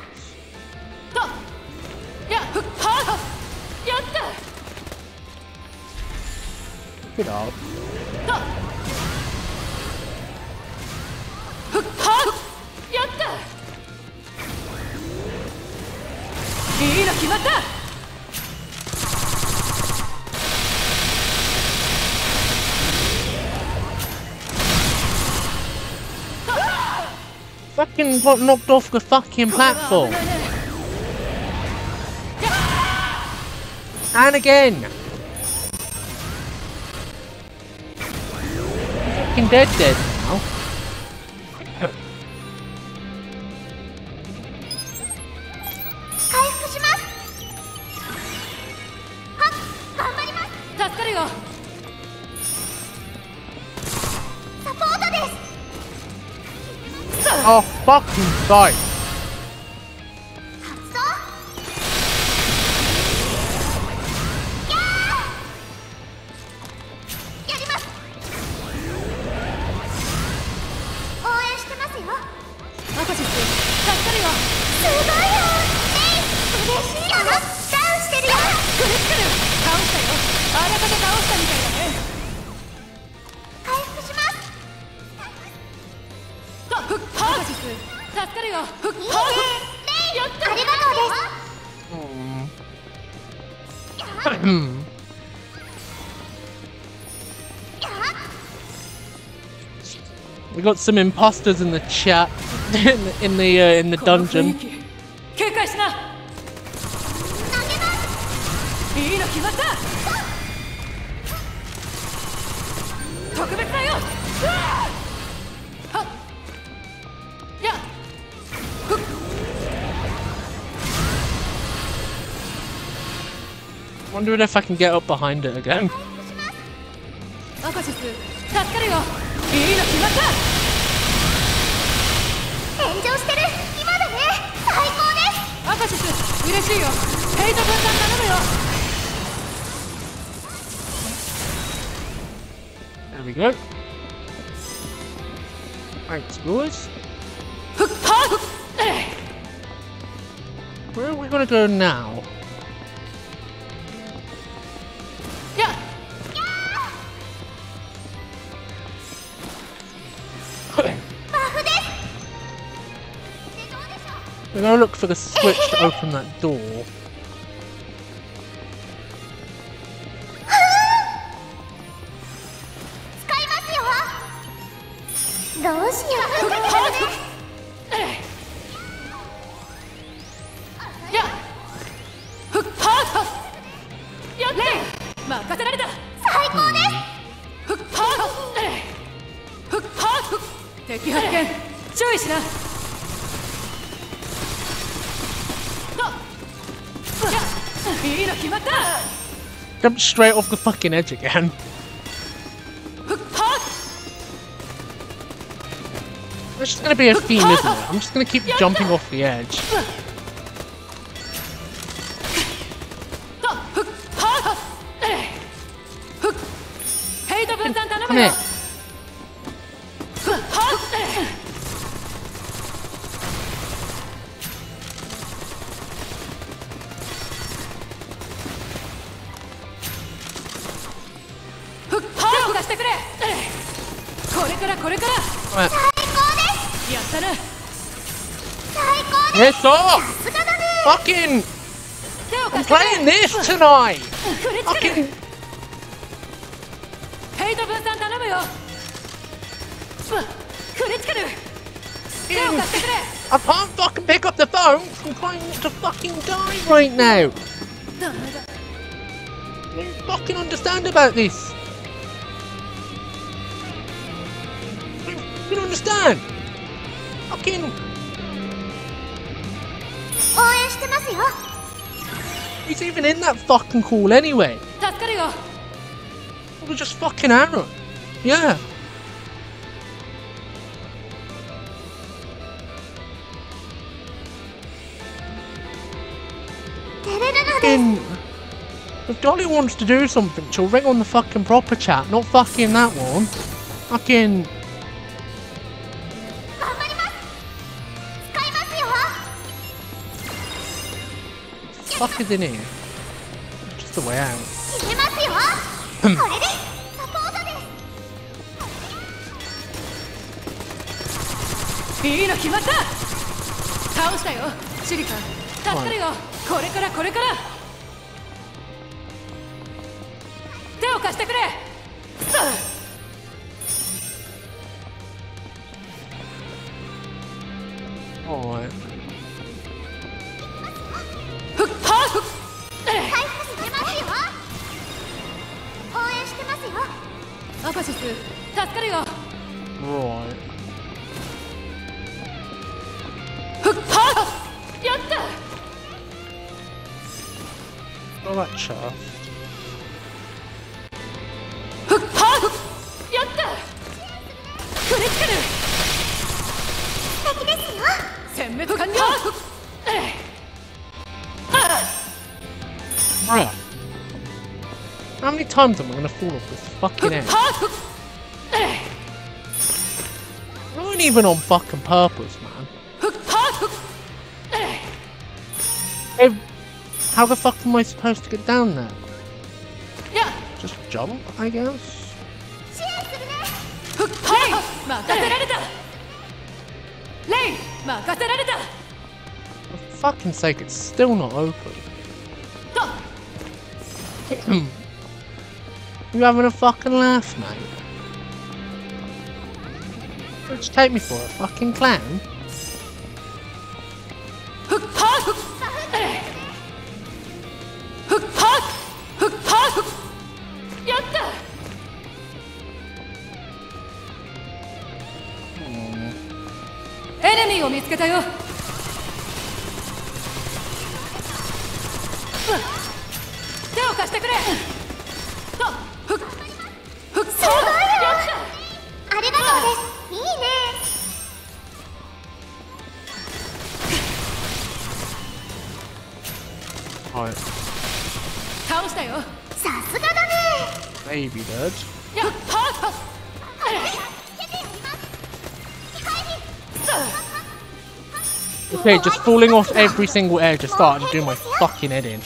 Got knocked off the fucking platform. And again. Fucking dead dead fucking sight. we got some imposters in the chat, in the in the, uh, in the dungeon. Wondering if I can get up behind it again. There we go. Thanks, boys. Where are we gonna go now? Gonna look for the switch to open that door. jumped straight off the fucking edge again. It's just gonna be a theme, isn't it? I'm just gonna keep jumping off the edge. I? Fucking... I can't fucking pick up the phone from trying to fucking die right now. You fucking understand about this. that fucking cool anyway? It was just fucking Aaron. Yeah. If Dolly wants to do something, she'll ring on the fucking proper chat, not fucking that one. Fucking... fuck is in here? もやん決めますよ。これでサポートです。いいの決まった。倒したよ。シリカ助かるよ。これからこれから。How many times am I gonna fall off this fucking edge? Not even on fucking purpose, man. Hey, how the fuck am I supposed to get down there? Yeah. Just jump, I guess. For fucking sake, it's still not open. You having a fucking laugh, mate? What you take me for, a fucking clown? Okay, just falling off every single edge. to start to do my fucking head in.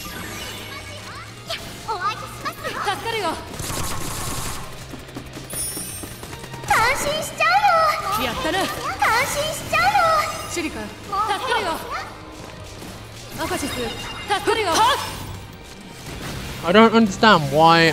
I don't understand why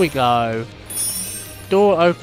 we go. Door open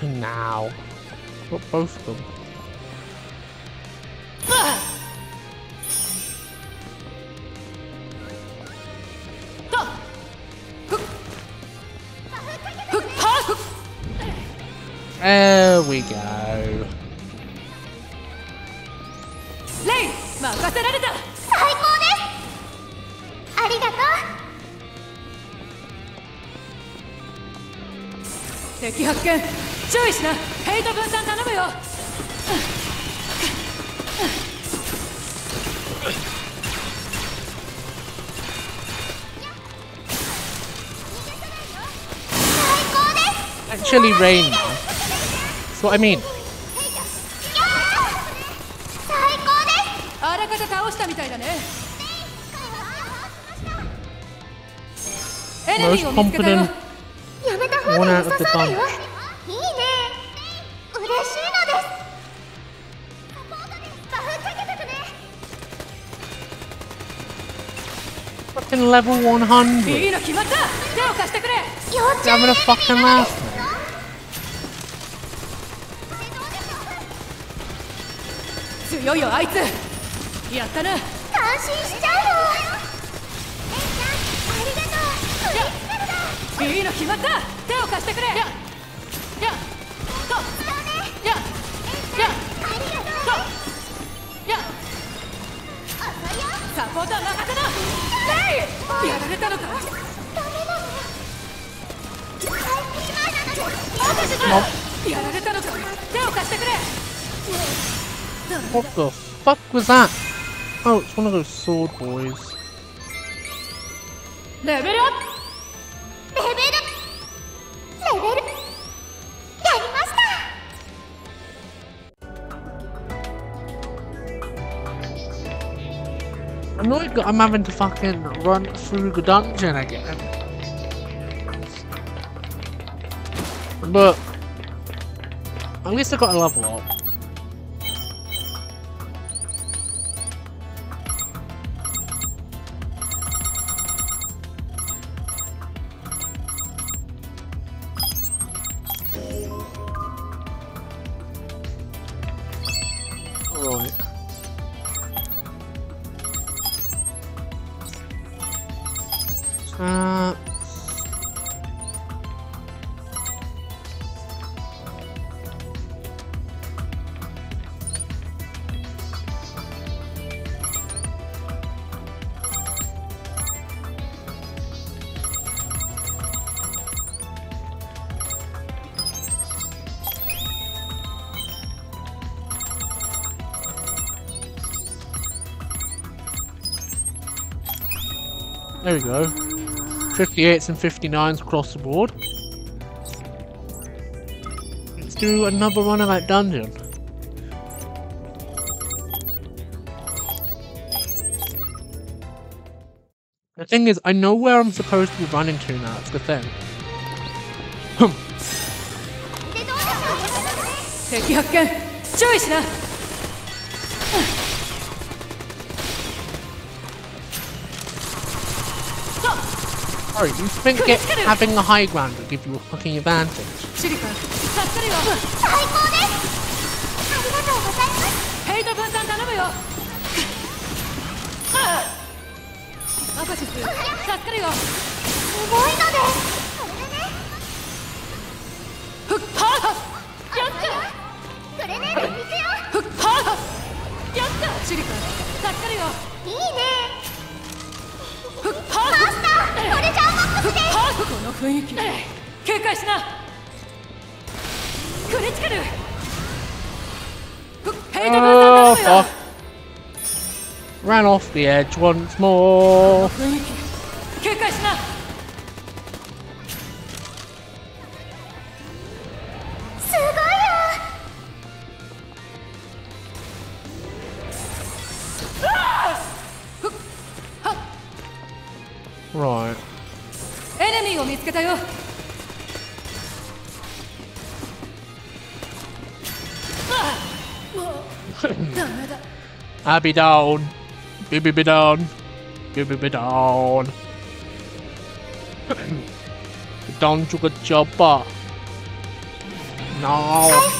rain. That's what I mean. Most confident one out of the bunch. Fucking level 100. Having a fucking laugh. 強いよあいつ。やったな。感心しちゃうよえいちゃんありがとう。クリスタルだいいの決まった。手を貸してくれ。ややとややありがとうやサポーター任せなやられたのか。やられたのか。手を貸してくれ What the fuck was that? Oh, it's one of those sword boys. Level up! Level up! Level up! annoyed that I'm having to fucking run through the dungeon again. But at least I got a level up. We go. 58s and 59s across the board. Let's do another run of that dungeon. The thing is, I know where I'm supposed to be running to now, that's the thing. で Sorry, you think get, having the high ground will give you a fucking advantage? の雰囲気警戒しなクリティカルフッヘイト分 Oh, 散頼むよ fuck. Ran off the edge once more. I'll be down. Be be be down. Be be be down. down to the chopper. No.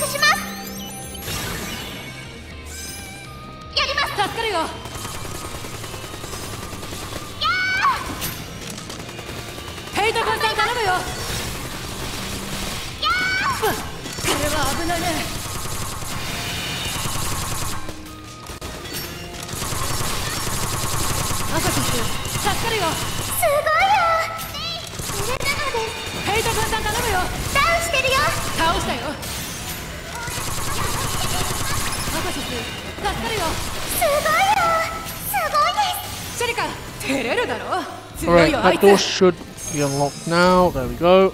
That door should be unlocked now. There we go.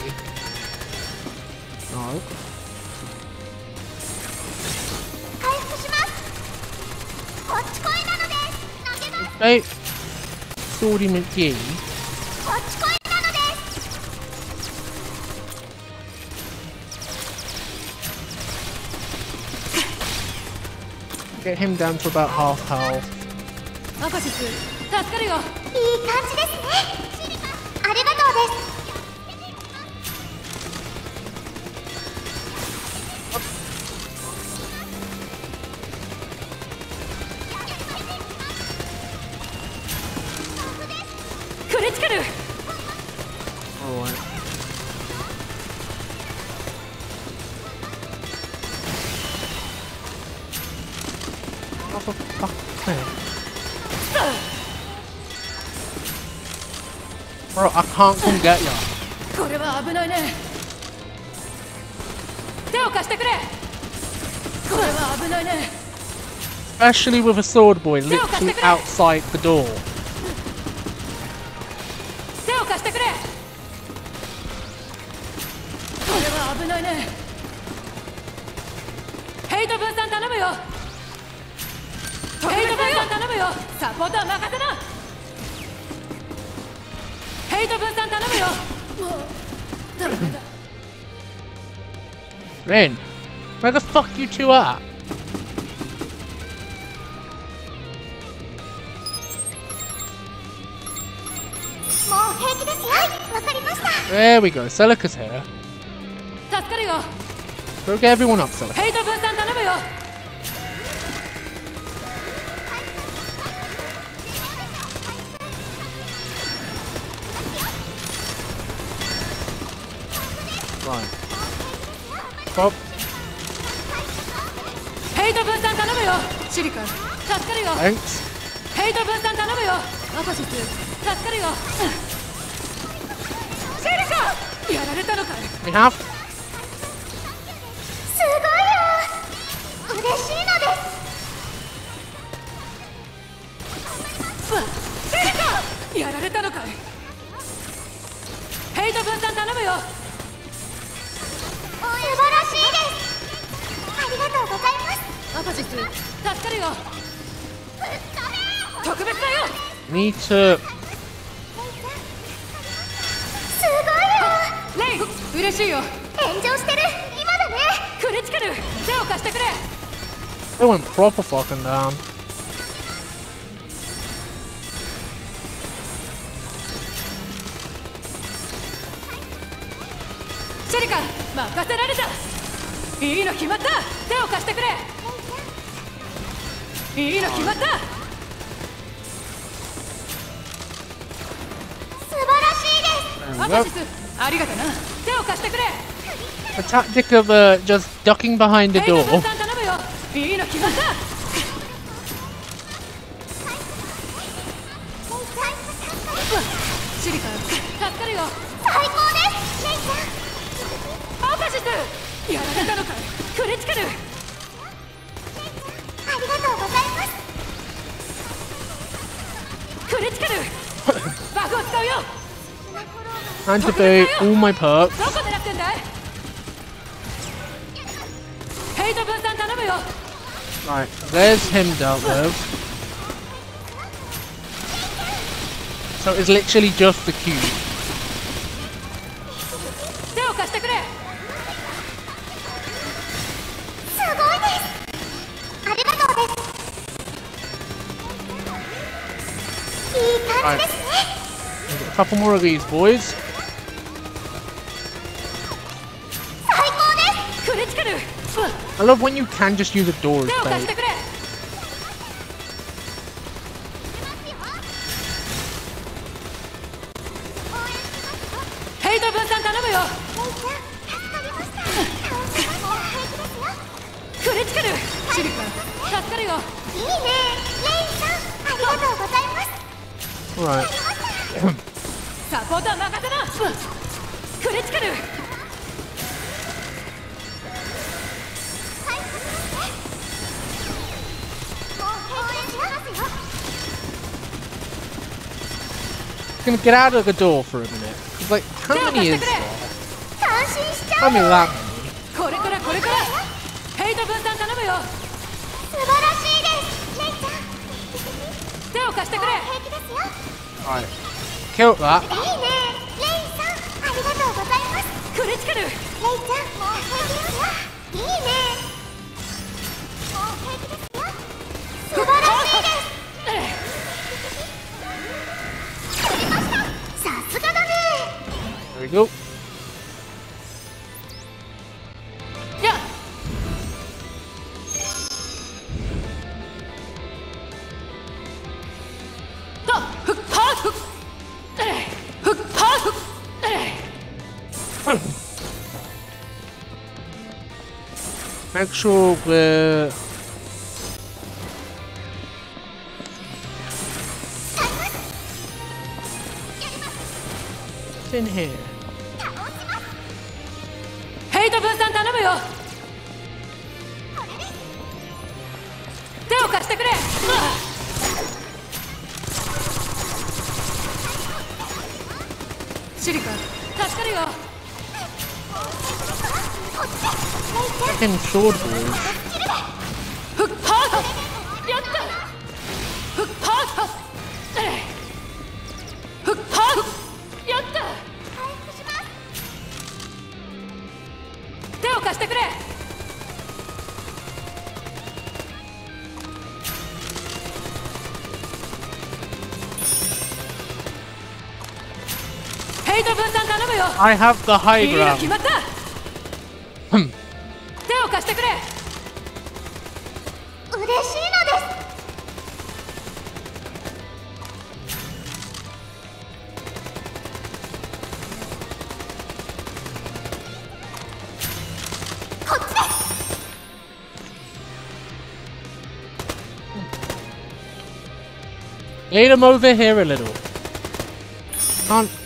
right? Sword him at you. Get him down to about half health. can't come get. Especially with a sword boy literally outside the door. two up. There we go, Silica's here. Go get everyone up, Silica. シリカ助かるよ。ヘイト分散頼むよ。アポシス助かるよ。シリカやられたのかい。すごいよレイ嬉しいよ炎上してる今だねクリティカル手を貸してくれ It went proper fucking down. 任せられた。いいの決まった。手を貸してくれ。いいの決まった。The tactic of uh, just ducking behind the door. stay all oh my perks. Right, there's him dealt with. So it's literally just the cube. Right. A couple more of these boys. I love when you can just use the doors, no, get out of the door for a minute. Like, how many is there? Tell me that many. Alright. Kill that. jogo I have the high ground. Hmm. Lead him over here a little. Can't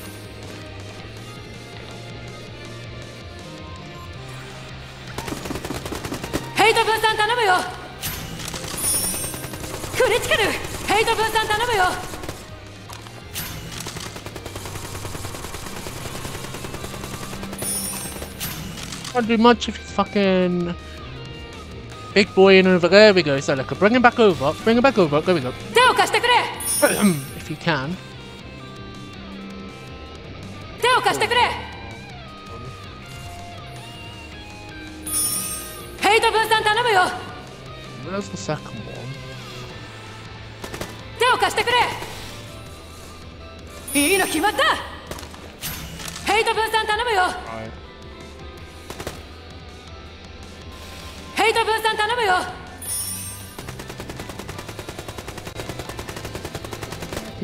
don't do much if you fucking... Big boy in over there. we go. So look, bring him back over. Bring him back over. There we go. if you can. Where's the second one? Hey,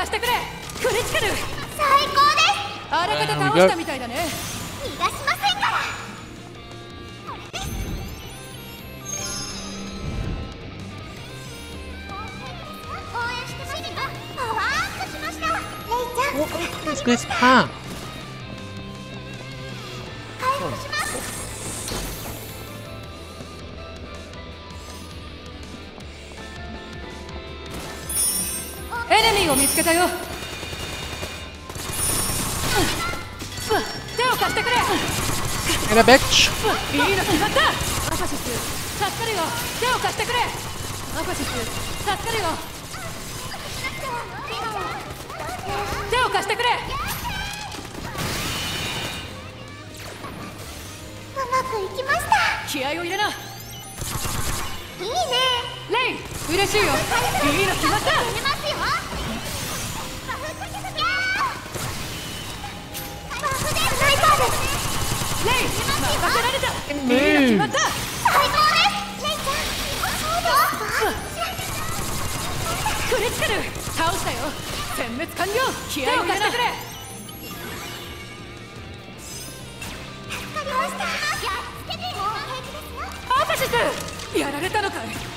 手を貸してくれ。クリティカル。最高です。あらかた倒したみたいだね。逃がしませんから。応援してますパワーアップしました。レイちゃん。this? けたよ。手を貸してくれ。In a bitch. いいの決まった。アファシス助かるよ。手を貸してくれ。アファシス助かるよ。手を貸してくれ。うまくいきました。気合を入れな。いいいね。レイ嬉しいよ。いいの決まった決まった最高ですレイちゃん。そうですかクリティカル倒したよ殲滅完了気合を貸してくれ助かりましたやっつけてもう平気ですよアファシスやられたのかい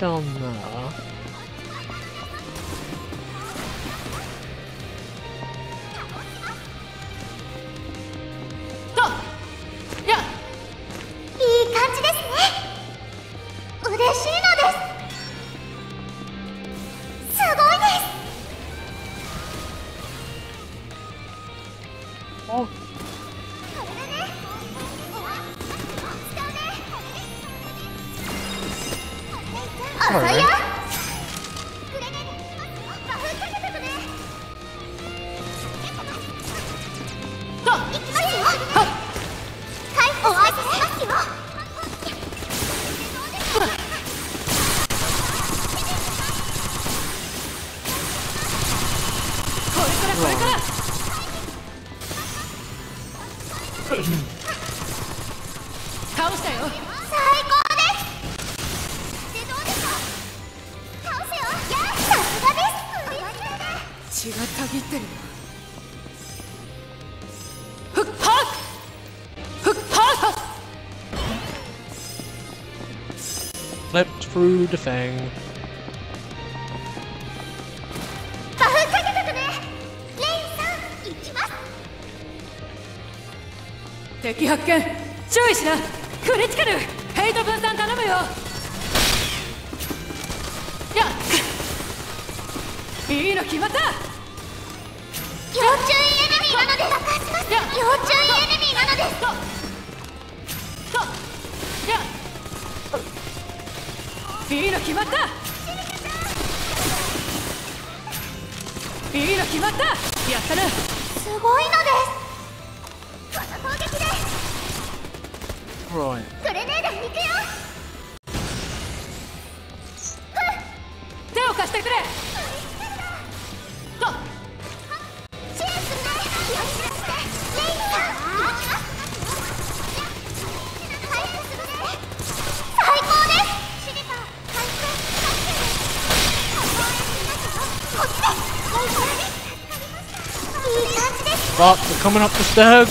something the thing. バフかけてくねレイさん行きます。敵発見注意しな。クリティカルヘイト分散頼むよ。やっ。いいの決まった。要注意エネミーなので爆発しますや要注意いいの決まった。いいの決まった。やったな coming up the stairs.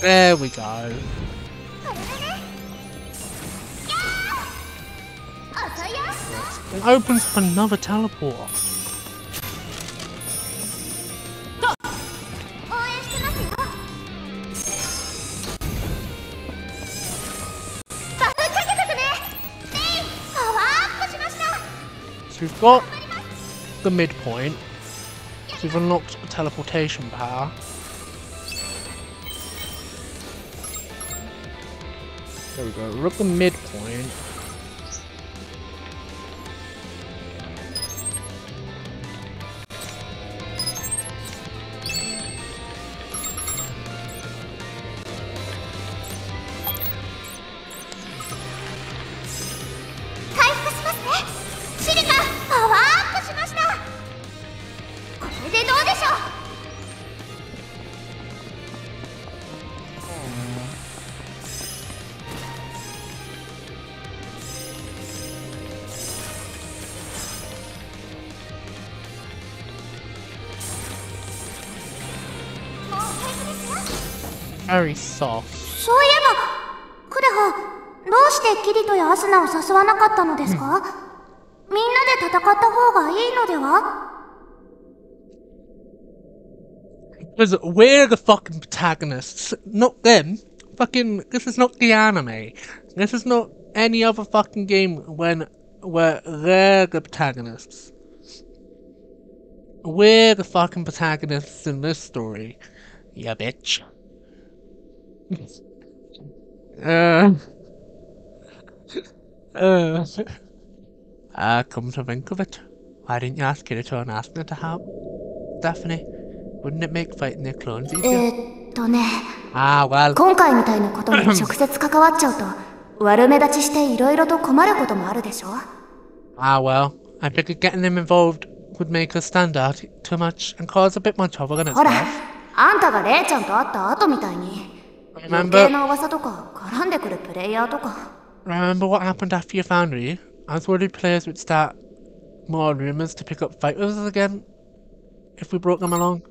There we go. It opens up another teleporter. Got the midpoint. So we've unlocked teleportation power. There we go. We're at the midpoint.「Very soft. そういえばクレハどうしてキリトやアスナを誘わなかったのですかみんなで戦った方がいいのでは Because we're the fucking protagonists, not them. Fucking, this is not the anime. This is not any other fucking game when where they're the protagonists. We're the fucking protagonists in this story. Yeah, bitch. uh. Uh. Uh, come to think of it, why didn't you ask Kirito and Asuna to help? Stephanie, wouldn't it make fighting their clones え easier? ーっとね Ah, well. 今回みたいなことに直接関わっちゃうと悪目立ちして色々と困ることもあるでしょ Ah, well. I figured getting them involved would make us stand out too much and cause a bit more trouble than it's ほら worth. あんたがレイちゃんと会った後みたいに余 Remember, remember what happened after you found me i was worried players would start more rumors to pick up fight with us again if we brought them along.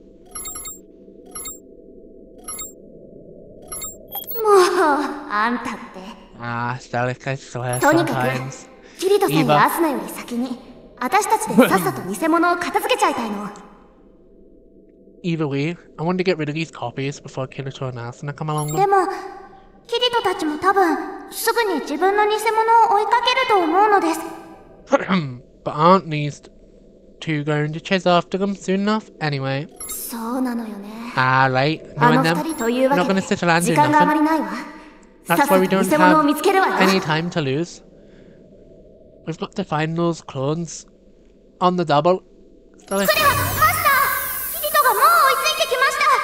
Ah, Stelic, I swear sometimes. Evil Either way, I wanted to get rid of these copies before Kirito and Asuna come along. でもキリトたちも多分すぐに自分の偽物を追いかけると思うのです but aren't these two going to chase after them soon enough? Anyway. そうなのよね Ah, right. あ Knowing の them, 二人という we're わ not け going で to sit around 時 doing 間があま nothing. りないわさっ That's さ why と we 偽 don't 物を have 見つけるわよ any time to lose. We've got to find those clones on the double. Stelic,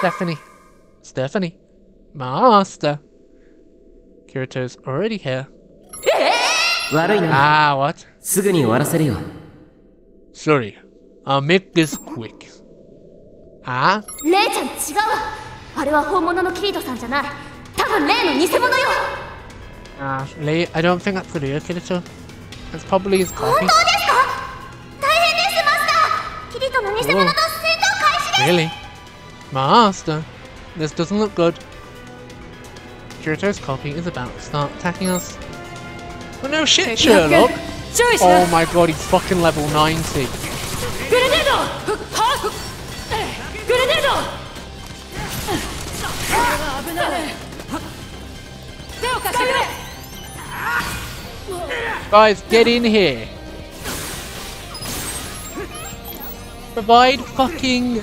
Stephanie. Stephanie. Master. Kirito's already here. 悪いな Ah, what? すぐに終わらせるよ Sorry. I'll make this quick. Ah? レイちゃん違うわあれは本物のキリトさんじゃない多分例の偽物よ Ah, late. I don't think that's the real Kirito. It's probably his 本 copy. 当ですか大変ですマスターキリトの偽物と戦闘開始です Really? Master, this doesn't look good. Kirito's copy is about to start attacking us. Oh no shit, Sherlock! Oh my god, he's fucking level 90. Guys, get in here! Provide fucking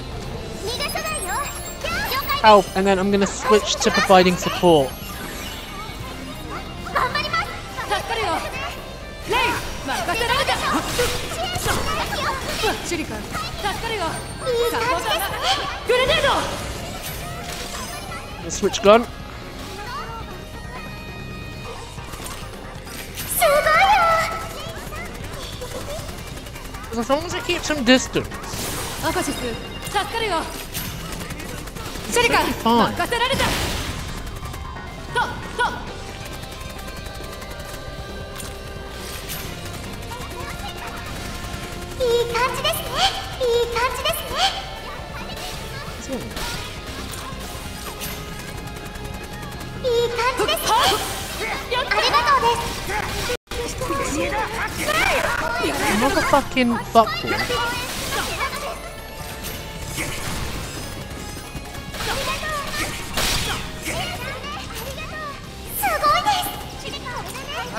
help, and then I'm going to switch to providing support. Switch gun. As long as I keep some distance. シス助かるよシュリ君 Fine. 任せられた。とと。いい感じですね。いい感じですね。いい感じですね。ありがとうです。Motherfucking fuckboy.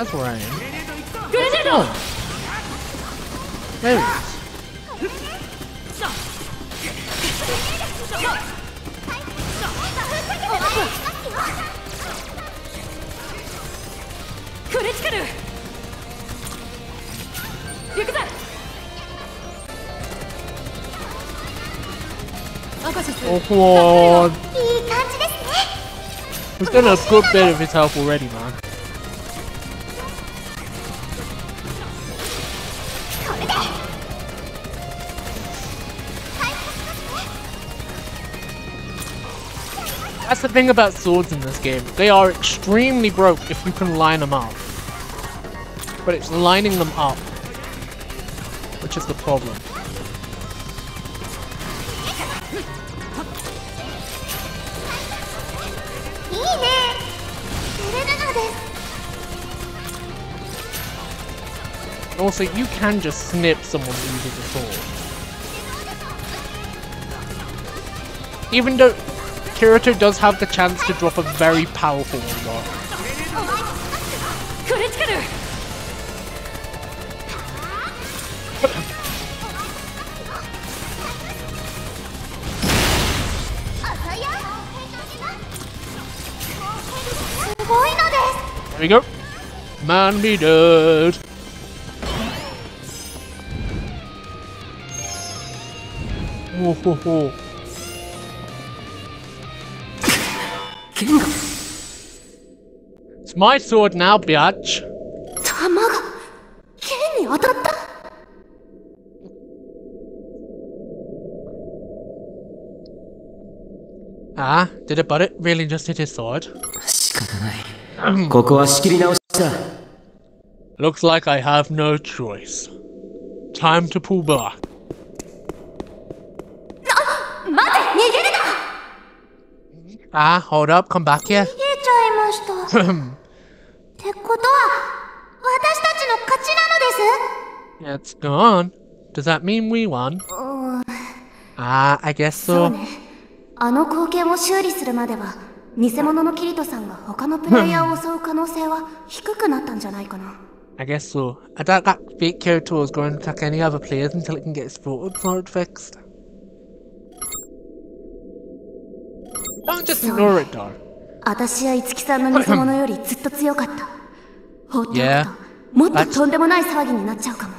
That's where I am. Oh. There it is. Oh, It's gonna look bit of his health already, man. the thing about swords in this game. They are extremely broke if you can line them up. But it's lining them up. Which is the problem. Also, you can just snip someone using a sword. Even though Kirito does have the chance to drop a very powerful one. There we go. Man be dead. Whoa, whoa, whoa. It's my sword now, biatch. Ah, did a bullet really just hit his sword? Hmm. Looks like I have no choice. Time to pull back. 待て逃げるな Ah, hold up, come back here. 逃げちゃいましたってことは私たちの勝ちなのです It's gone. Does that mean we won? Ah, I guess そう so. ねあの光景を修理するまでは偽物のキリトさんが他のプレイヤーを襲う可能性は低くなったんじゃないかな I guess so. I doubt that fake Kyoto is going to attack any other players until it can get its sword sword fixed. Don't just ignore it, though. 私や五木さんの偽物よりずっと強かった放っておくと Yeah. もっととんでもない騒ぎになっちゃうかも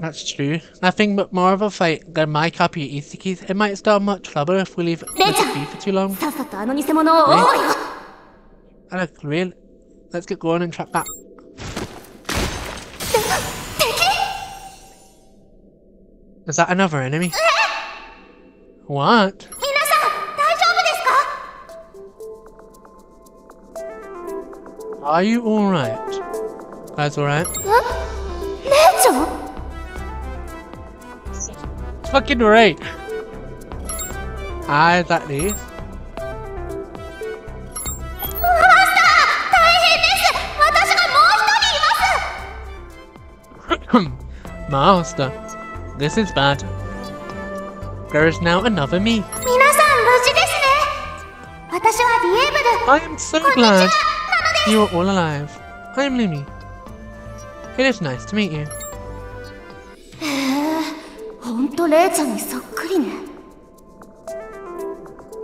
That's true. Nothing but more of a fight than my copy of Isaki's. It might start much trouble if we leave it let it be for too long. さっさとあの偽物を追おうよ I look real. Let's get going and track back. Is that another enemy? What? Are you alright? That's alright. It's fucking right. I is that? Master, this is bad. There is now another me. I am so glad. you are all alive. I'm Lumi. It is nice to meet you. ほんとレイちゃんにそっくりね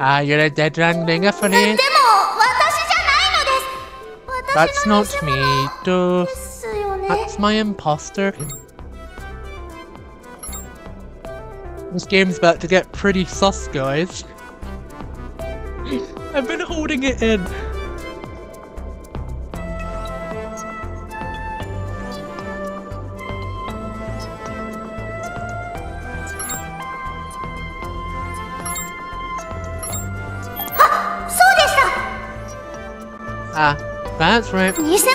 Ah, you're a dead wrangling for でも this. 私じゃないのです私 That's の not 偽 me, 物 though. ですよね That's my imposter. This game's about to get pretty sus, guys. I've been holding it in. That's right. 偽物さ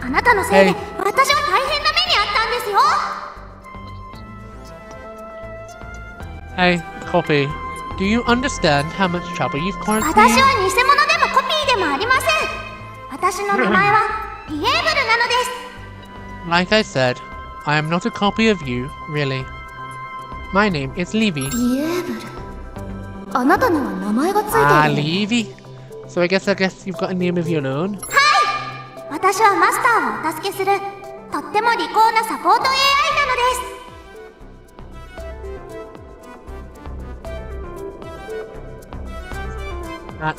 んあなたのせいで私は大変な目にあったんですよ Hey, Copy. Do you understand how much trouble you've caused me? 私は偽物でもコピーでもありません私の名前はリエーブルなのです Like I said, I am not a copy of you, really. My name is Levy. Liebel. あなたには名前がついている。Ah, Levy. So I guess I guess you've got a name of your own. 私はマスターをお助けするとっても利口なサポート AI なので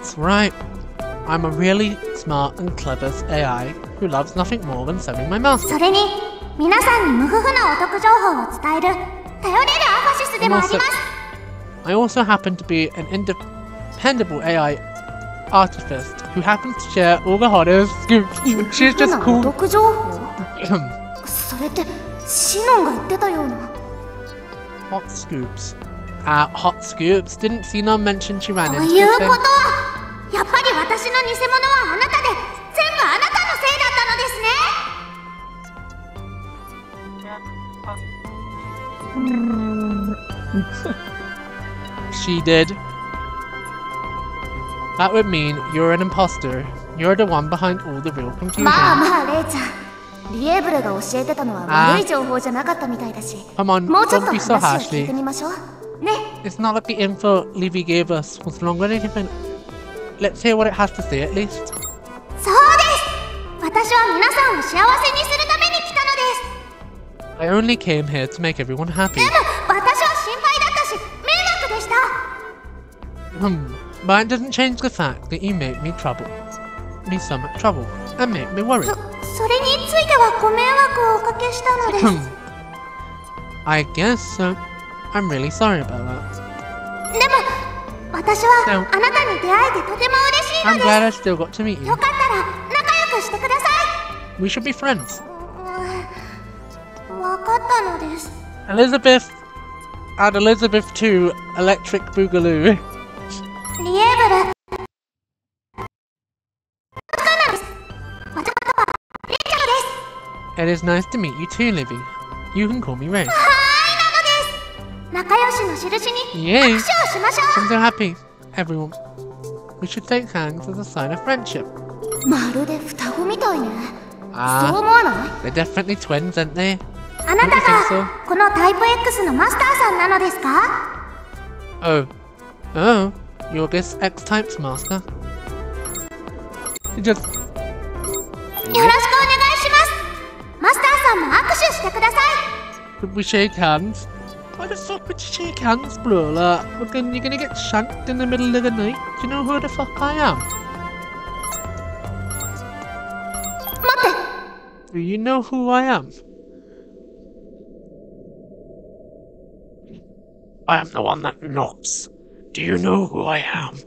す That's right. I'm a really smart and clever AI who loves nothing more than serving my master. それに皆さんに無夫婦なお得情報を伝える頼れるアファシスでもあります I also happen to be an independable AI artist who happens to share all the hottest scoops. She's 無 just 夫婦なお cool. 得情報それってシノンが言ってたような hot scoops. Ah, hot scoops. Didn't Sinon mention she ran と into いうこ this と thing? はやっぱり私の偽物はあなたで全部あなたのせいだったのですね She did. That would mean you're an imposter. You're the one behind all the real confusion. まあまあレイちゃんリエーブルが教えてたのはあー悪い情報じゃなかったみたいだし Come on, もうちょっ don't と be so 話を聞い harshly. てみましょうね It's not like the info Levy gave us was longer than anything. Let's hear what it has to say at least. そうです私は皆さんを幸せにするために来たのです I only came here to make everyone happy. でも私は心配だったし迷惑でした Hmm, but it doesn't change the fact that you make me trouble. Me so much trouble. And make me worry. I guess so. I'm really sorry about that. No. I'm glad I still got to meet you. We should be friends. Elizabeth, add Elizabeth to Electric Boogaloo. It is nice to meet you too, Livy. You can call me Rose. Yay! I'm so happy. Everyone, we should shake hands as a sign of friendship. Ah, they're definitely twins, aren't they? あなたがこのタイプ X のマスターさんなのですか Oh. Oh. you're this X Type's master. You just. よろしくお願いしますマスターさんも握手してください Could we shake hands? Why the fuck would you shake hands, bro? Like, we're gonna, you're gonna get shanked in the middle of the night? Do you know who the fuck I am? 待って Do you know who I am? I am the one that knocks. Do you know who I am?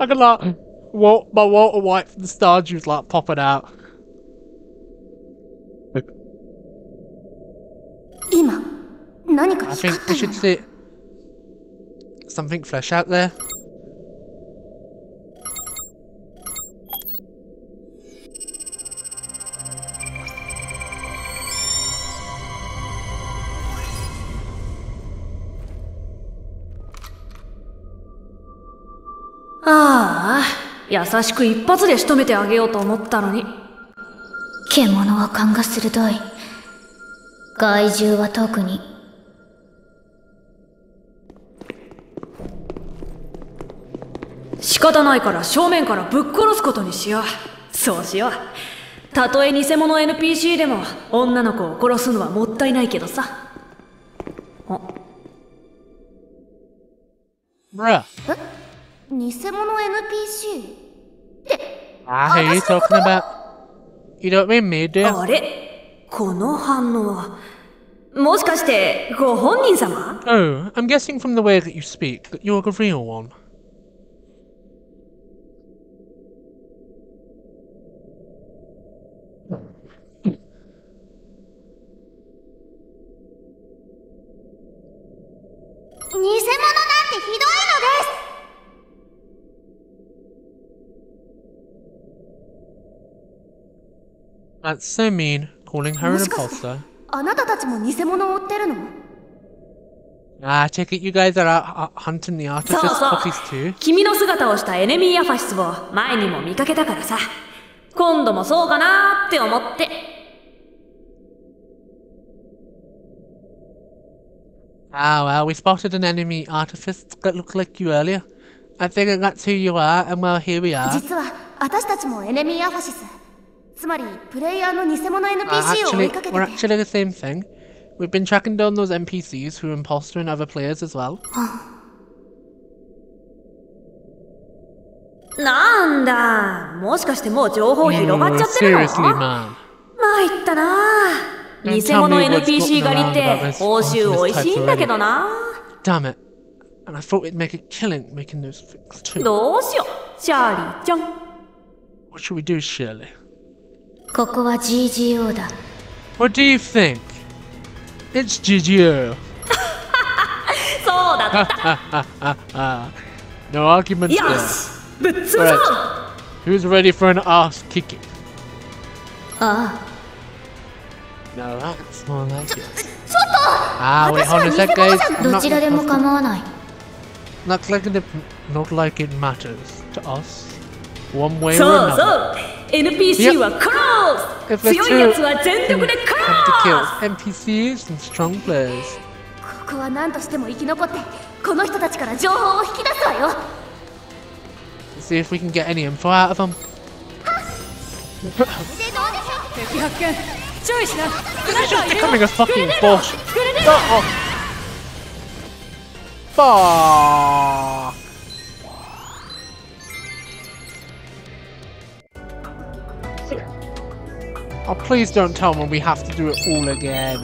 I can like, Walt, my Walter White from the Stardew's like popping out. 今何か I 光 think った we よ should see something flesh out there. ああ優しく一発で仕留めてあげようと思ったのに。獣は勘が鋭い。害獣は特に。仕方ないから正面からぶっ殺すことにしよう。そうしよう。たとえ偽物 NPC でも女の子を殺すのはもったいないけどさ。あ.偽物 NPC? I hear you talking about. You don't mean me, do you? あれこの反応は。もしかして、ご本人様 Oh, I'm guessing from the way that you speak that you're a real one.! 偽物なんてひどいのです That's so mean, calling her an imposter. あなたたちも偽物を売ってるの Ah, check it, you guys are out uh, hunting the う copies too. 君の姿をしたエネミーアファシスを前にも見かけたからさ。今度もそうかなーって思って。Ah, well, we spotted an enemy artifice that looked like you earlier. I figured that's who you are, and well, here we are. 実は私たちもエネミーアファシス つまりプレイヤーの偽物 Uh, NPC を追 actually, いかけて we're て actually the same thing. We've been tracking down those NPCs who are imposter and other players as well. なんだ、もしかしてもう情報広がっちゃ Oh, ってるの seriously, man. 参ったな Don't 偽 tell 物 me what's NPC gotten 狩りっ around て about this 報酬 artemis 美味しいんだけどな Damn it. And I thought we'd make a killing making those things too. どうしよう、シャーリーちゃん。 What should we do, Shirley? What do you think? It's GGO. no arguments yes, there. Right. Who's ready for an ass kicking? Ah. Uh. Now that's more like it. Ah, wait, hold on a sec, guys. Not, not, not, like it, not like it matters to us. One way or another. NPC yep. were cross! If it's true, you have to kill NPCs and strong players. ここは何としても生き残ってこの人たちから情報を引き出すわよ See if we can get any info out of them. This is becoming a fucking boss. Fuck! Oh, please don't tell me we have to do it all again.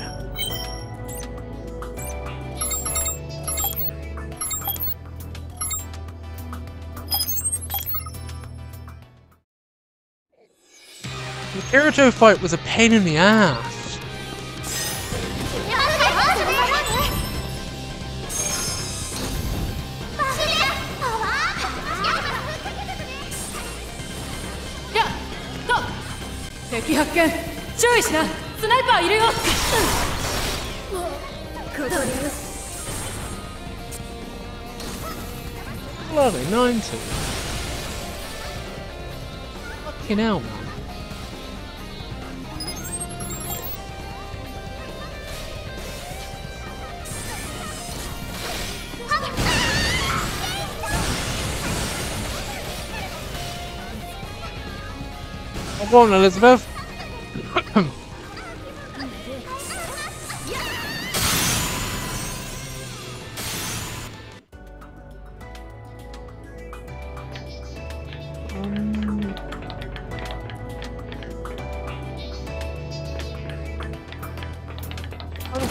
The Kirito fight was a pain in the ass. 敵発見注意しなスナイパーいるよ Bloody 90. Fucking hell, man. Oh, go on, Elizabeth. Um,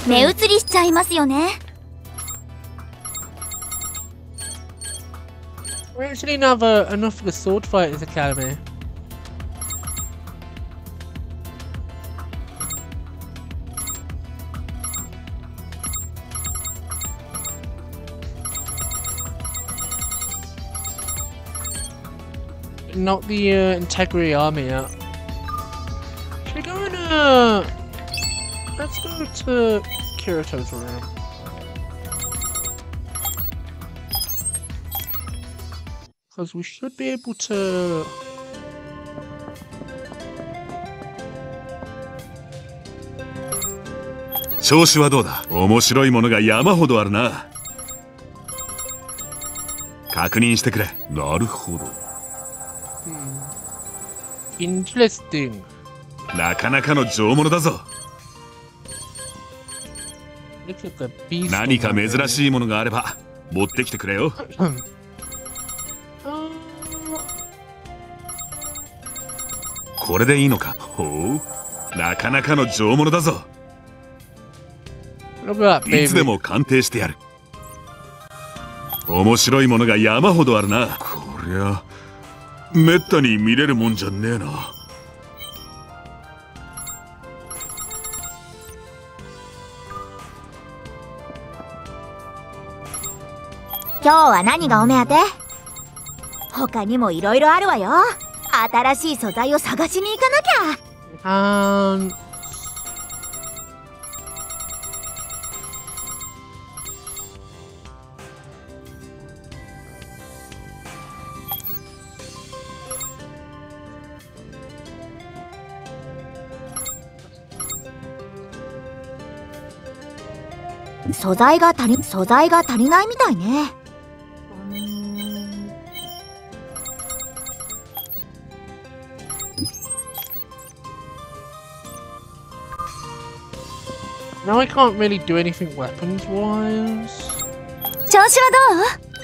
目移りしちゃいますよね We actually don't have uh, enough of the Sword Fighters Academy. Not the uh, Integrity Army yet. Should we go in uh... Let's go to Kirito's room. Because we should be able to... 調子はどうだ面白いものが山ほどあるな確認してくれなるほど Interesting. なかなかの上物だぞ.何か珍しいものがあれば持ってきてくれよ。Uh, これでいいのか？ほう。なかなかの上物だぞ。いつで.も鑑定してやる。面白いものが山ほどあるな。こりゃめったに見れるもんじゃねえな。今日は何がお目当て？他にもいろいろあるわよ。新しい素材を探しに行かなきゃ。And 素材が足り素材が足りないみたいね now I can't really do anything weapons wise. 調子はどう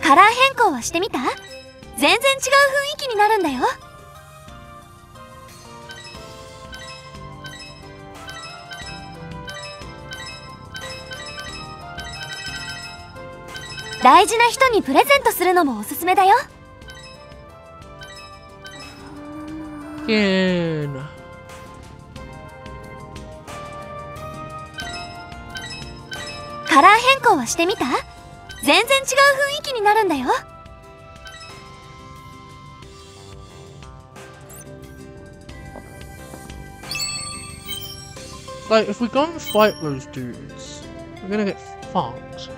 カラー変更はしてみた全然違う雰囲気になるんだよ。大事な人にプレゼントするのもおすすめだよ。Again. カラー変更はしてみた？全然違う雰囲気になるんだよ Like, if we go and fight those dudes, we're gonna get fucked.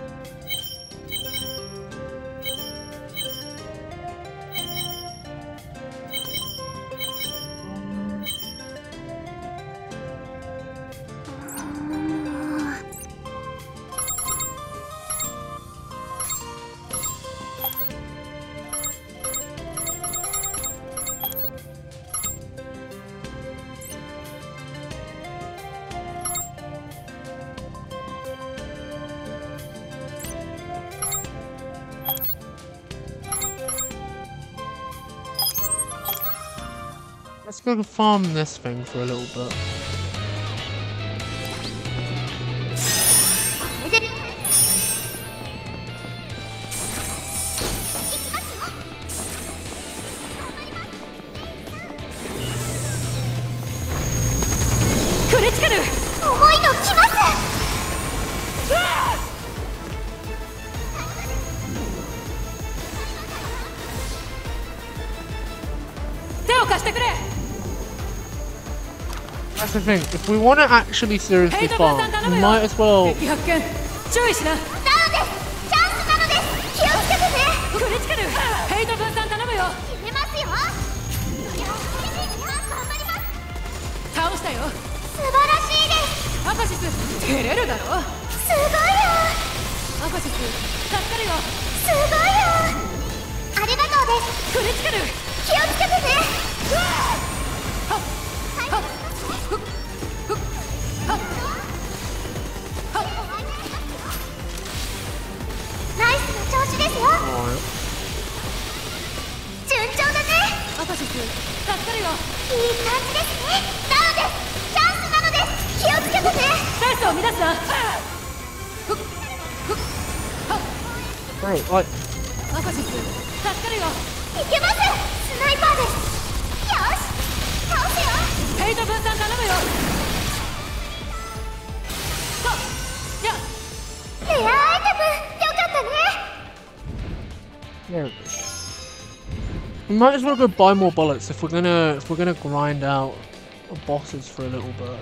Let's go farm this thing for a little bit. The thing, if we want to actually seriously farm, we might as well ですよ順調だね。アカシス助かるよ。いい感じですねなのですチャンスなのです気をつけてねペースを乱すなふっふっはっ Bro, like, アカシス助かるよ。いけますスナイパーですよ。し倒すよ。ヘイト分散頼むよ。はっやレアアイテム There we. We might as well go buy more bullets if we're gonna if we're gonna grind out bosses for a little bit.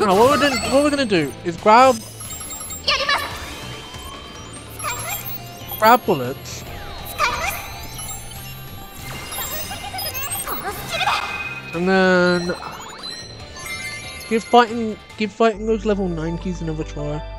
No, what we're, what we're gonna do is grab grab bullets and then give fighting give fighting those level 90s another try.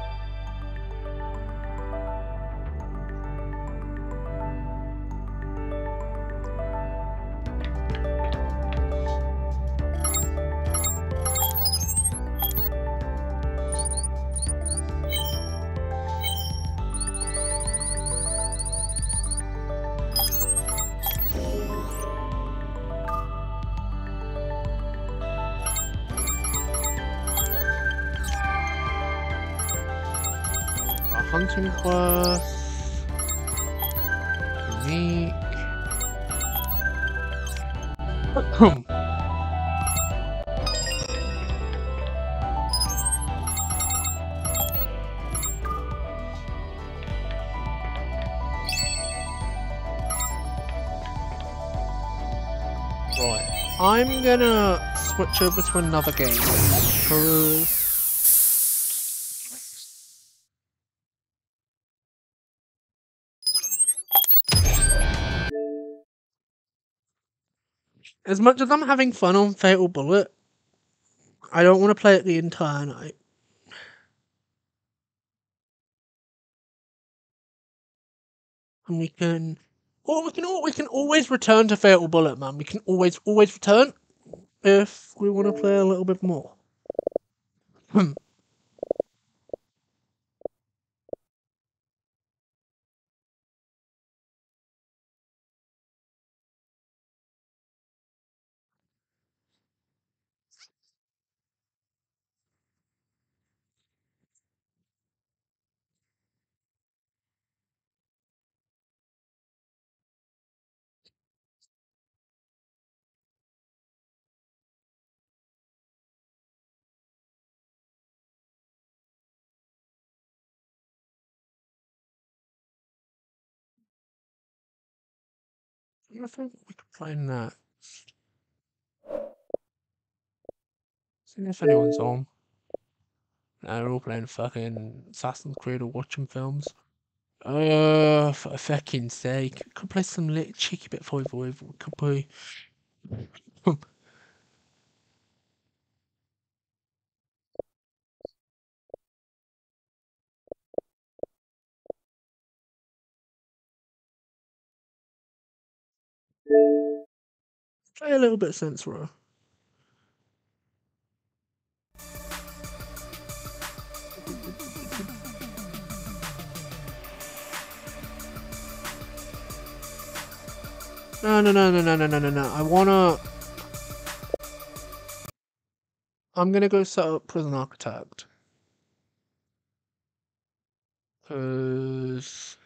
Switch over to another game. As much as I'm having fun on Fatal Bullet, I don't want to play it the entire night. And we can, or we can, we can always return to Fatal Bullet, man. We can always, always return if we want to play a little bit more. Hmm. I think we could play that. See if anyone's on. No, we're all playing fucking Assassin's Creed or watching films. Uh, for fucking sake. Could play some little cheeky bit 5 5. Could play. Play a little bit of Saints Row. No, no, no, no, no, no, no, no, no. I wanna. I'm gonna go set up Prison Architect. Cause